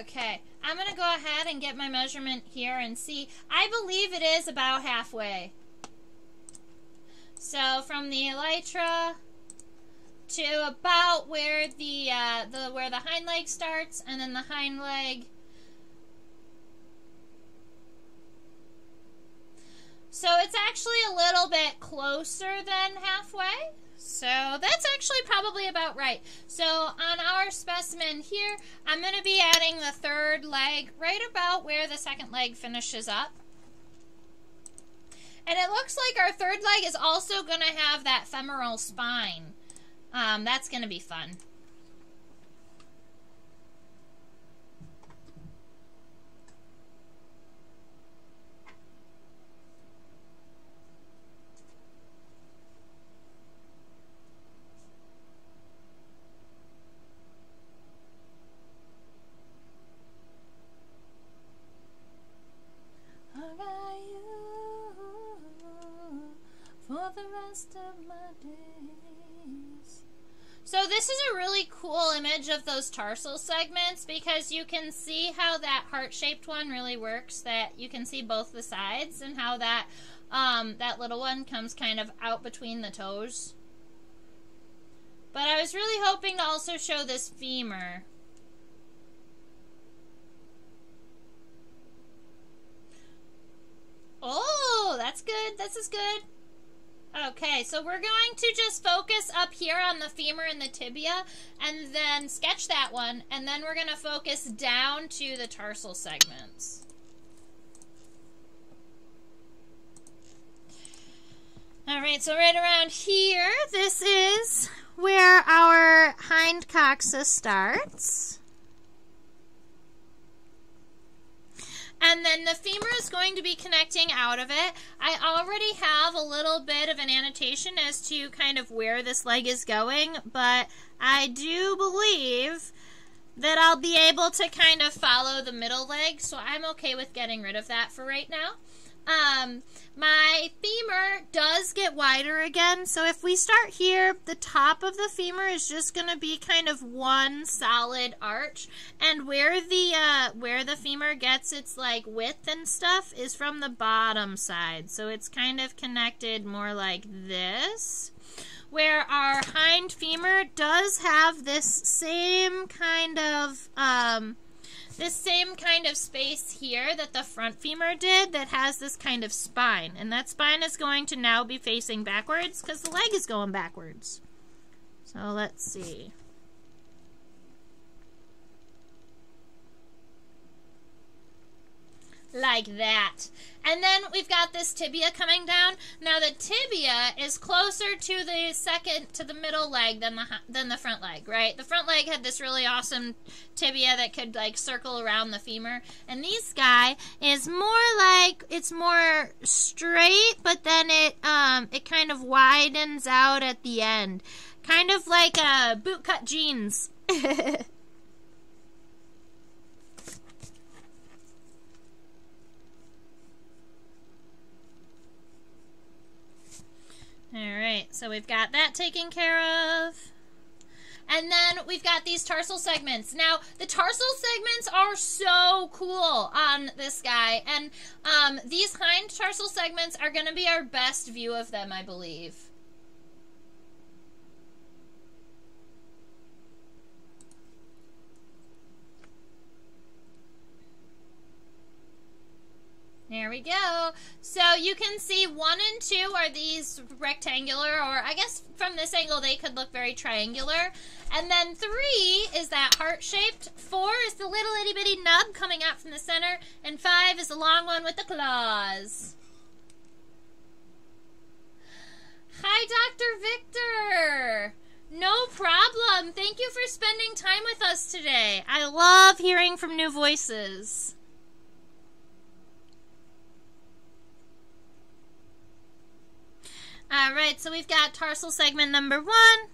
Okay, I'm going to go ahead and get my measurement here and see. I believe it is about halfway. So from the elytra to about where the uh, the where the hind leg starts, and then the hind leg. So it's actually a little bit closer than halfway. So that's actually probably about right. So on our specimen here, I'm going to be adding the third leg right about where the second leg finishes up. And it looks like our third leg is also going to have that femoral spine. Um, that's going to be fun. For the rest of my days. So this is a really cool image of those tarsal segments because you can see how that heart-shaped one really works. That you can see both the sides and how that um, that little one comes kind of out between the toes. But I was really hoping to also show this femur. Oh, that's good. This is good. Okay, so we're going to just focus up here on the femur and the tibia and then sketch that one, and then we're going to focus down to the tarsal segments. Alright, so right around here, this is where our hind coxa starts. And then the femur is going to be connecting out of it. I already have a little bit of an annotation as to kind of where this leg is going, but I do believe that I'll be able to kind of follow the middle leg, so I'm okay with getting rid of that for right now. Um, my femur does get wider again. So if we start here, the top of the femur is just going to be kind of one solid arch. And where the, uh, where the femur gets its like width and stuff is from the bottom side. So it's kind of connected more like this where our hind femur does have this same kind of um, this same kind of space here that the front femur did that has this kind of spine. And that spine is going to now be facing backwards because the leg is going backwards. So let's see. Like that. And then we've got this tibia coming down. Now the tibia is closer to the second to the middle leg than the than the front leg, right? The front leg had this really awesome tibia that could like circle around the femur, and this guy is more like it's more straight, but then it um it kind of widens out at the end, kind of like a uh, bootcut jeans. All right, so we've got that taken care of. And then we've got these tarsal segments. Now, the tarsal segments are so cool on this guy. And um, these hind tarsal segments are going to be our best view of them, I believe. There we go. So you can see one and two are these rectangular, or I guess from this angle they could look very triangular. And then three is that heart-shaped. Four is the little itty bitty nub coming out from the center. And five is the long one with the claws. Hi, Dr. Victor. No problem. Thank you for spending time with us today. I love hearing from new voices. All right, so we've got tarsal segment number one,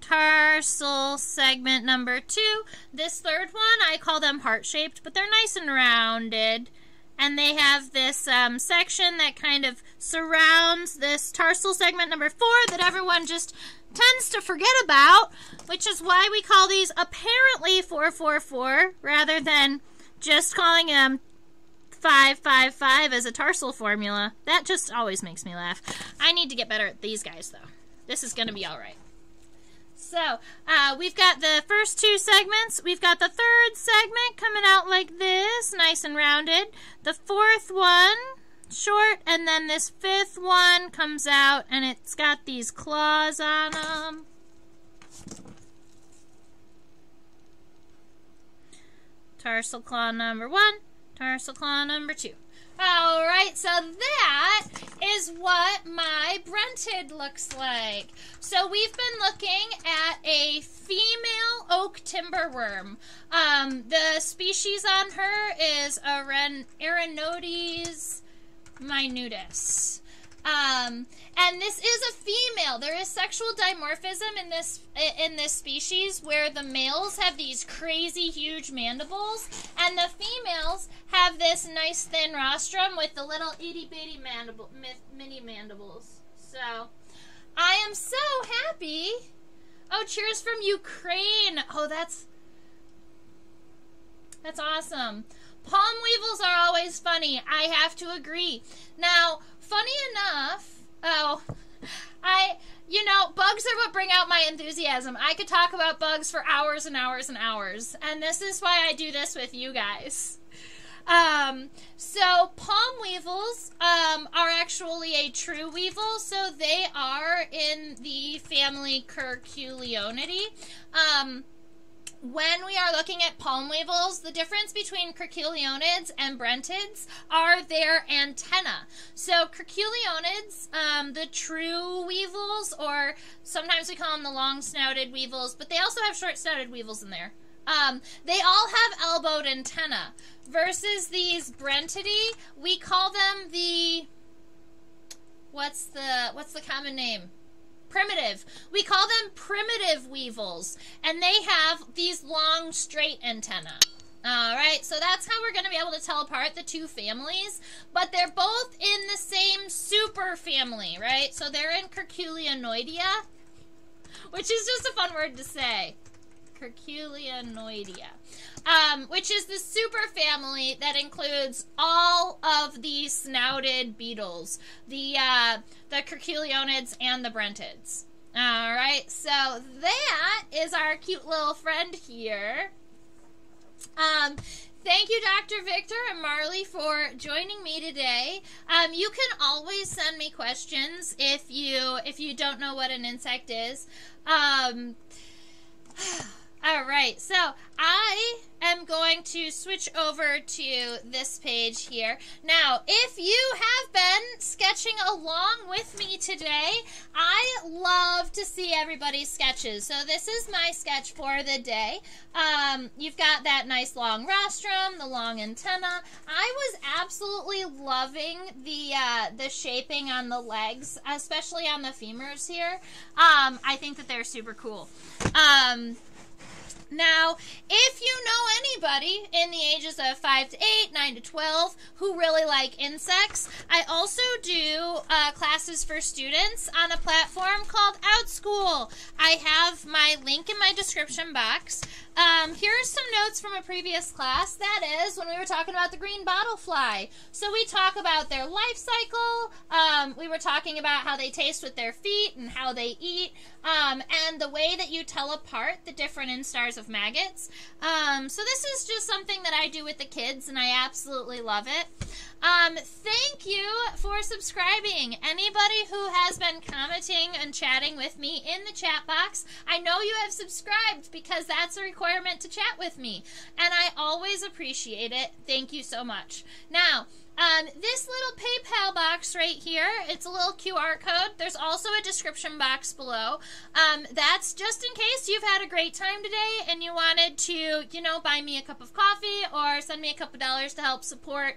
tarsal segment number two. This third one, I call them heart-shaped, but they're nice and rounded. And they have this um, section that kind of surrounds this tarsal segment number four that everyone just tends to forget about, which is why we call these apparently 444 rather than just calling them 555 as a tarsal formula. That just always makes me laugh. I need to get better at these guys, though. This is going to be all right. So, uh, we've got the first two segments. We've got the third segment coming out like this, nice and rounded. The fourth one, short, and then this fifth one comes out, and it's got these claws on them. Tarsal claw number one, Tarsal claw number two. All right, so that is what my Brentid looks like. So we've been looking at a female oak timberworm. Um, the species on her is Aren- Arrhenodes minutus. Um, and this is a female. There is sexual dimorphism in this in this species where the males have these crazy huge mandibles and the females have this nice thin rostrum with the little itty bitty mandible mini mandibles. So, I am so happy. Oh, cheers from Ukraine. Oh, that's that's awesome. Palm weevils are always funny. I have to agree. Now, funny enough, oh, I, you know, bugs are what bring out my enthusiasm. I could talk about bugs for hours and hours and hours, and this is why I do this with you guys. Um, so palm weevils um, are actually a true weevil, so they are in the family Curculionidae. Um, when we are looking at palm weevils, the difference between curculionids and brentids are their antenna. So curculionids, um, the true weevils, or sometimes we call them the long-snouted weevils, but they also have short-snouted weevils in there. Um, they all have elbowed antenna. Versus these brentidae, we call them the what's the what's the common name? Primitive. We call them primitive weevils, and they have these long, straight antennae. All right, so that's how we're going to be able to tell apart the two families, but they're both in the same super family, right? So they're in Curculionoidea, which is just a fun word to say. Curculionoidea, um, which is the super family that includes all of the snouted beetles, the uh, the Curculionids and the Brentids. All right, so that is our cute little friend here. Um, Thank you, Dr. Victor and Marley, for joining me today. Um, you can always send me questions if you if you don't know what an insect is. Um, All right, so I am going to switch over to this page here. Now, if you have been sketching along with me today, I love to see everybody's sketches. So this is my sketch for the day. Um, you've got that nice long rostrum, the long antenna. I was absolutely loving the uh, the shaping on the legs, especially on the femurs here. Um, I think that they're super cool. Um, now, if you know anybody in the ages of 5 to 8, 9 to 12 who really like insects, I also do uh, classes for students on a platform called OutSchool. I have my link in my description box. Um, here are some notes from a previous class. That is when we were talking about the green bottlefly. So we talk about their life cycle. Um, we were talking about how they taste with their feet and how they eat, um, and the way that you tell apart the different instars of maggots. Um, so this is just something that I do with the kids, and I absolutely love it. Um, thank you for subscribing. Anybody who has been commenting and chatting with me in the chat box, I know you have subscribed because that's a requirement to chat with me. And I always appreciate it. Thank you so much. Now, um, this little PayPal box right here, it's a little QR code. There's also a description box below. Um, that's just in case you've had a great time today and you wanted to, you know, buy me a cup of coffee or send me a couple dollars to help support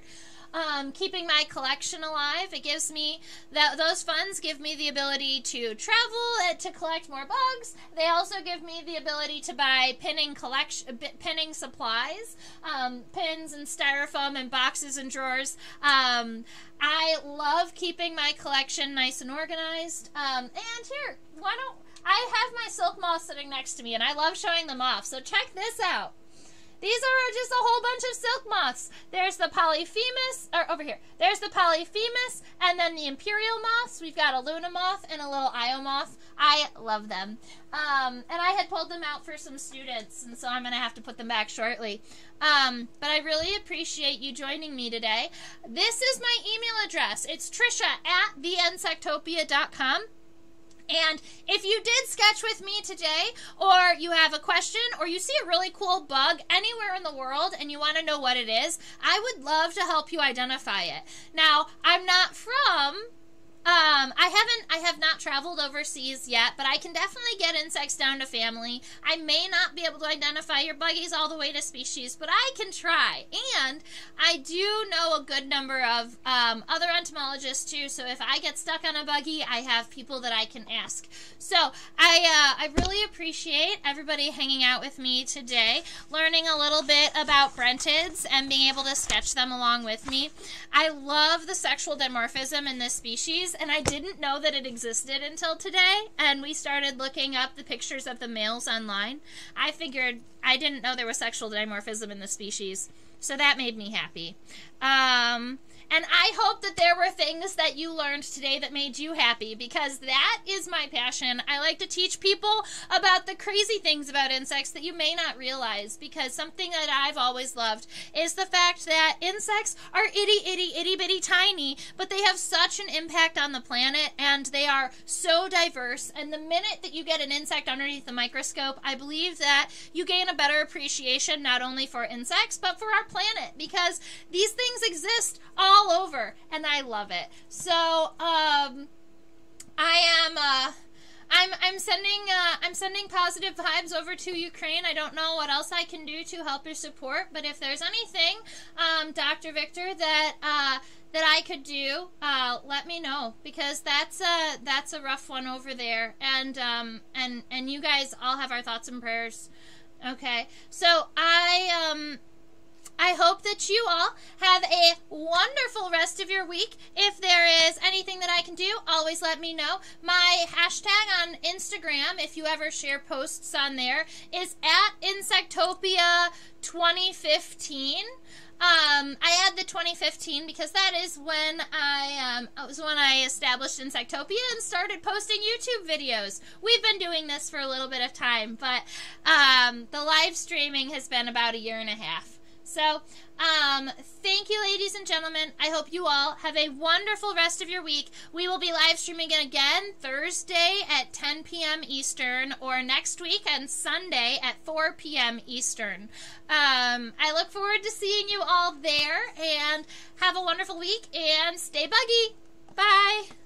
um, keeping my collection alive. It gives me that those funds give me the ability to travel uh, to collect more bugs. They also give me the ability to buy pinning collection pinning supplies, um, pins and styrofoam and boxes and drawers. Um, I love keeping my collection nice and organized. Um, and here, why don't I have my silk moth sitting next to me, and I love showing them off. So check this out. These are just a whole bunch of silk moths. There's the Polyphemus, or over here. There's the Polyphemus, and then the Imperial moths. We've got a Luna moth and a little Io moth. I love them. Um, and I had pulled them out for some students, and so I'm going to have to put them back shortly. Um, but I really appreciate you joining me today. This is my email address. It's trisha at theinsectopia.com. And if you did sketch with me today, or you have a question, or you see a really cool bug anywhere in the world and you want to know what it is, I would love to help you identify it. Now, I'm not from um, I haven't, I have not traveled overseas yet, but I can definitely get insects down to family. I may not be able to identify your buggies all the way to species, but I can try. And I do know a good number of um, other entomologists too. So if I get stuck on a buggy, I have people that I can ask. So I, uh, I really appreciate everybody hanging out with me today, learning a little bit about brentids and being able to sketch them along with me. I love the sexual dimorphism in this species and I didn't know that it existed until today. And we started looking up the pictures of the males online. I figured I didn't know there was sexual dimorphism in the species, so that made me happy. Um, and I hope that there were things that you learned today that made you happy because that is my passion. I like to teach people about the crazy things about insects that you may not realize because something that I've always loved is the fact that insects are itty, itty, itty bitty tiny, but they have such an impact on the planet and they are so diverse. And the minute that you get an insect underneath the microscope, I believe that you gain a better appreciation not only for insects but for our planet because these things exist all all over, and I love it. So, um, I am, uh, I'm, I'm sending uh, I'm sending positive vibes over to Ukraine. I don't know what else I can do to help or support, but if there's anything, um, Dr. Victor, that uh, that I could do, uh, let me know because that's a that's a rough one over there, and um, and and you guys all have our thoughts and prayers. Okay, so I um I hope that you all have a wonderful rest of your week. If there is anything that I can do, always let me know. My hashtag on Instagram, if you ever share posts on there, is at Insectopia 2015. Um, I add the 2015 because that is when I um, was when I established Insectopia and started posting YouTube videos. We've been doing this for a little bit of time, but um, the live streaming has been about a year and a half. So, um, thank you, ladies and gentlemen. I hope you all have a wonderful rest of your week. We will be live streaming again Thursday at 10 p.m. Eastern, or next week on Sunday at 4 p.m. Eastern. Um, I look forward to seeing you all there, and have a wonderful week, and stay buggy. Bye.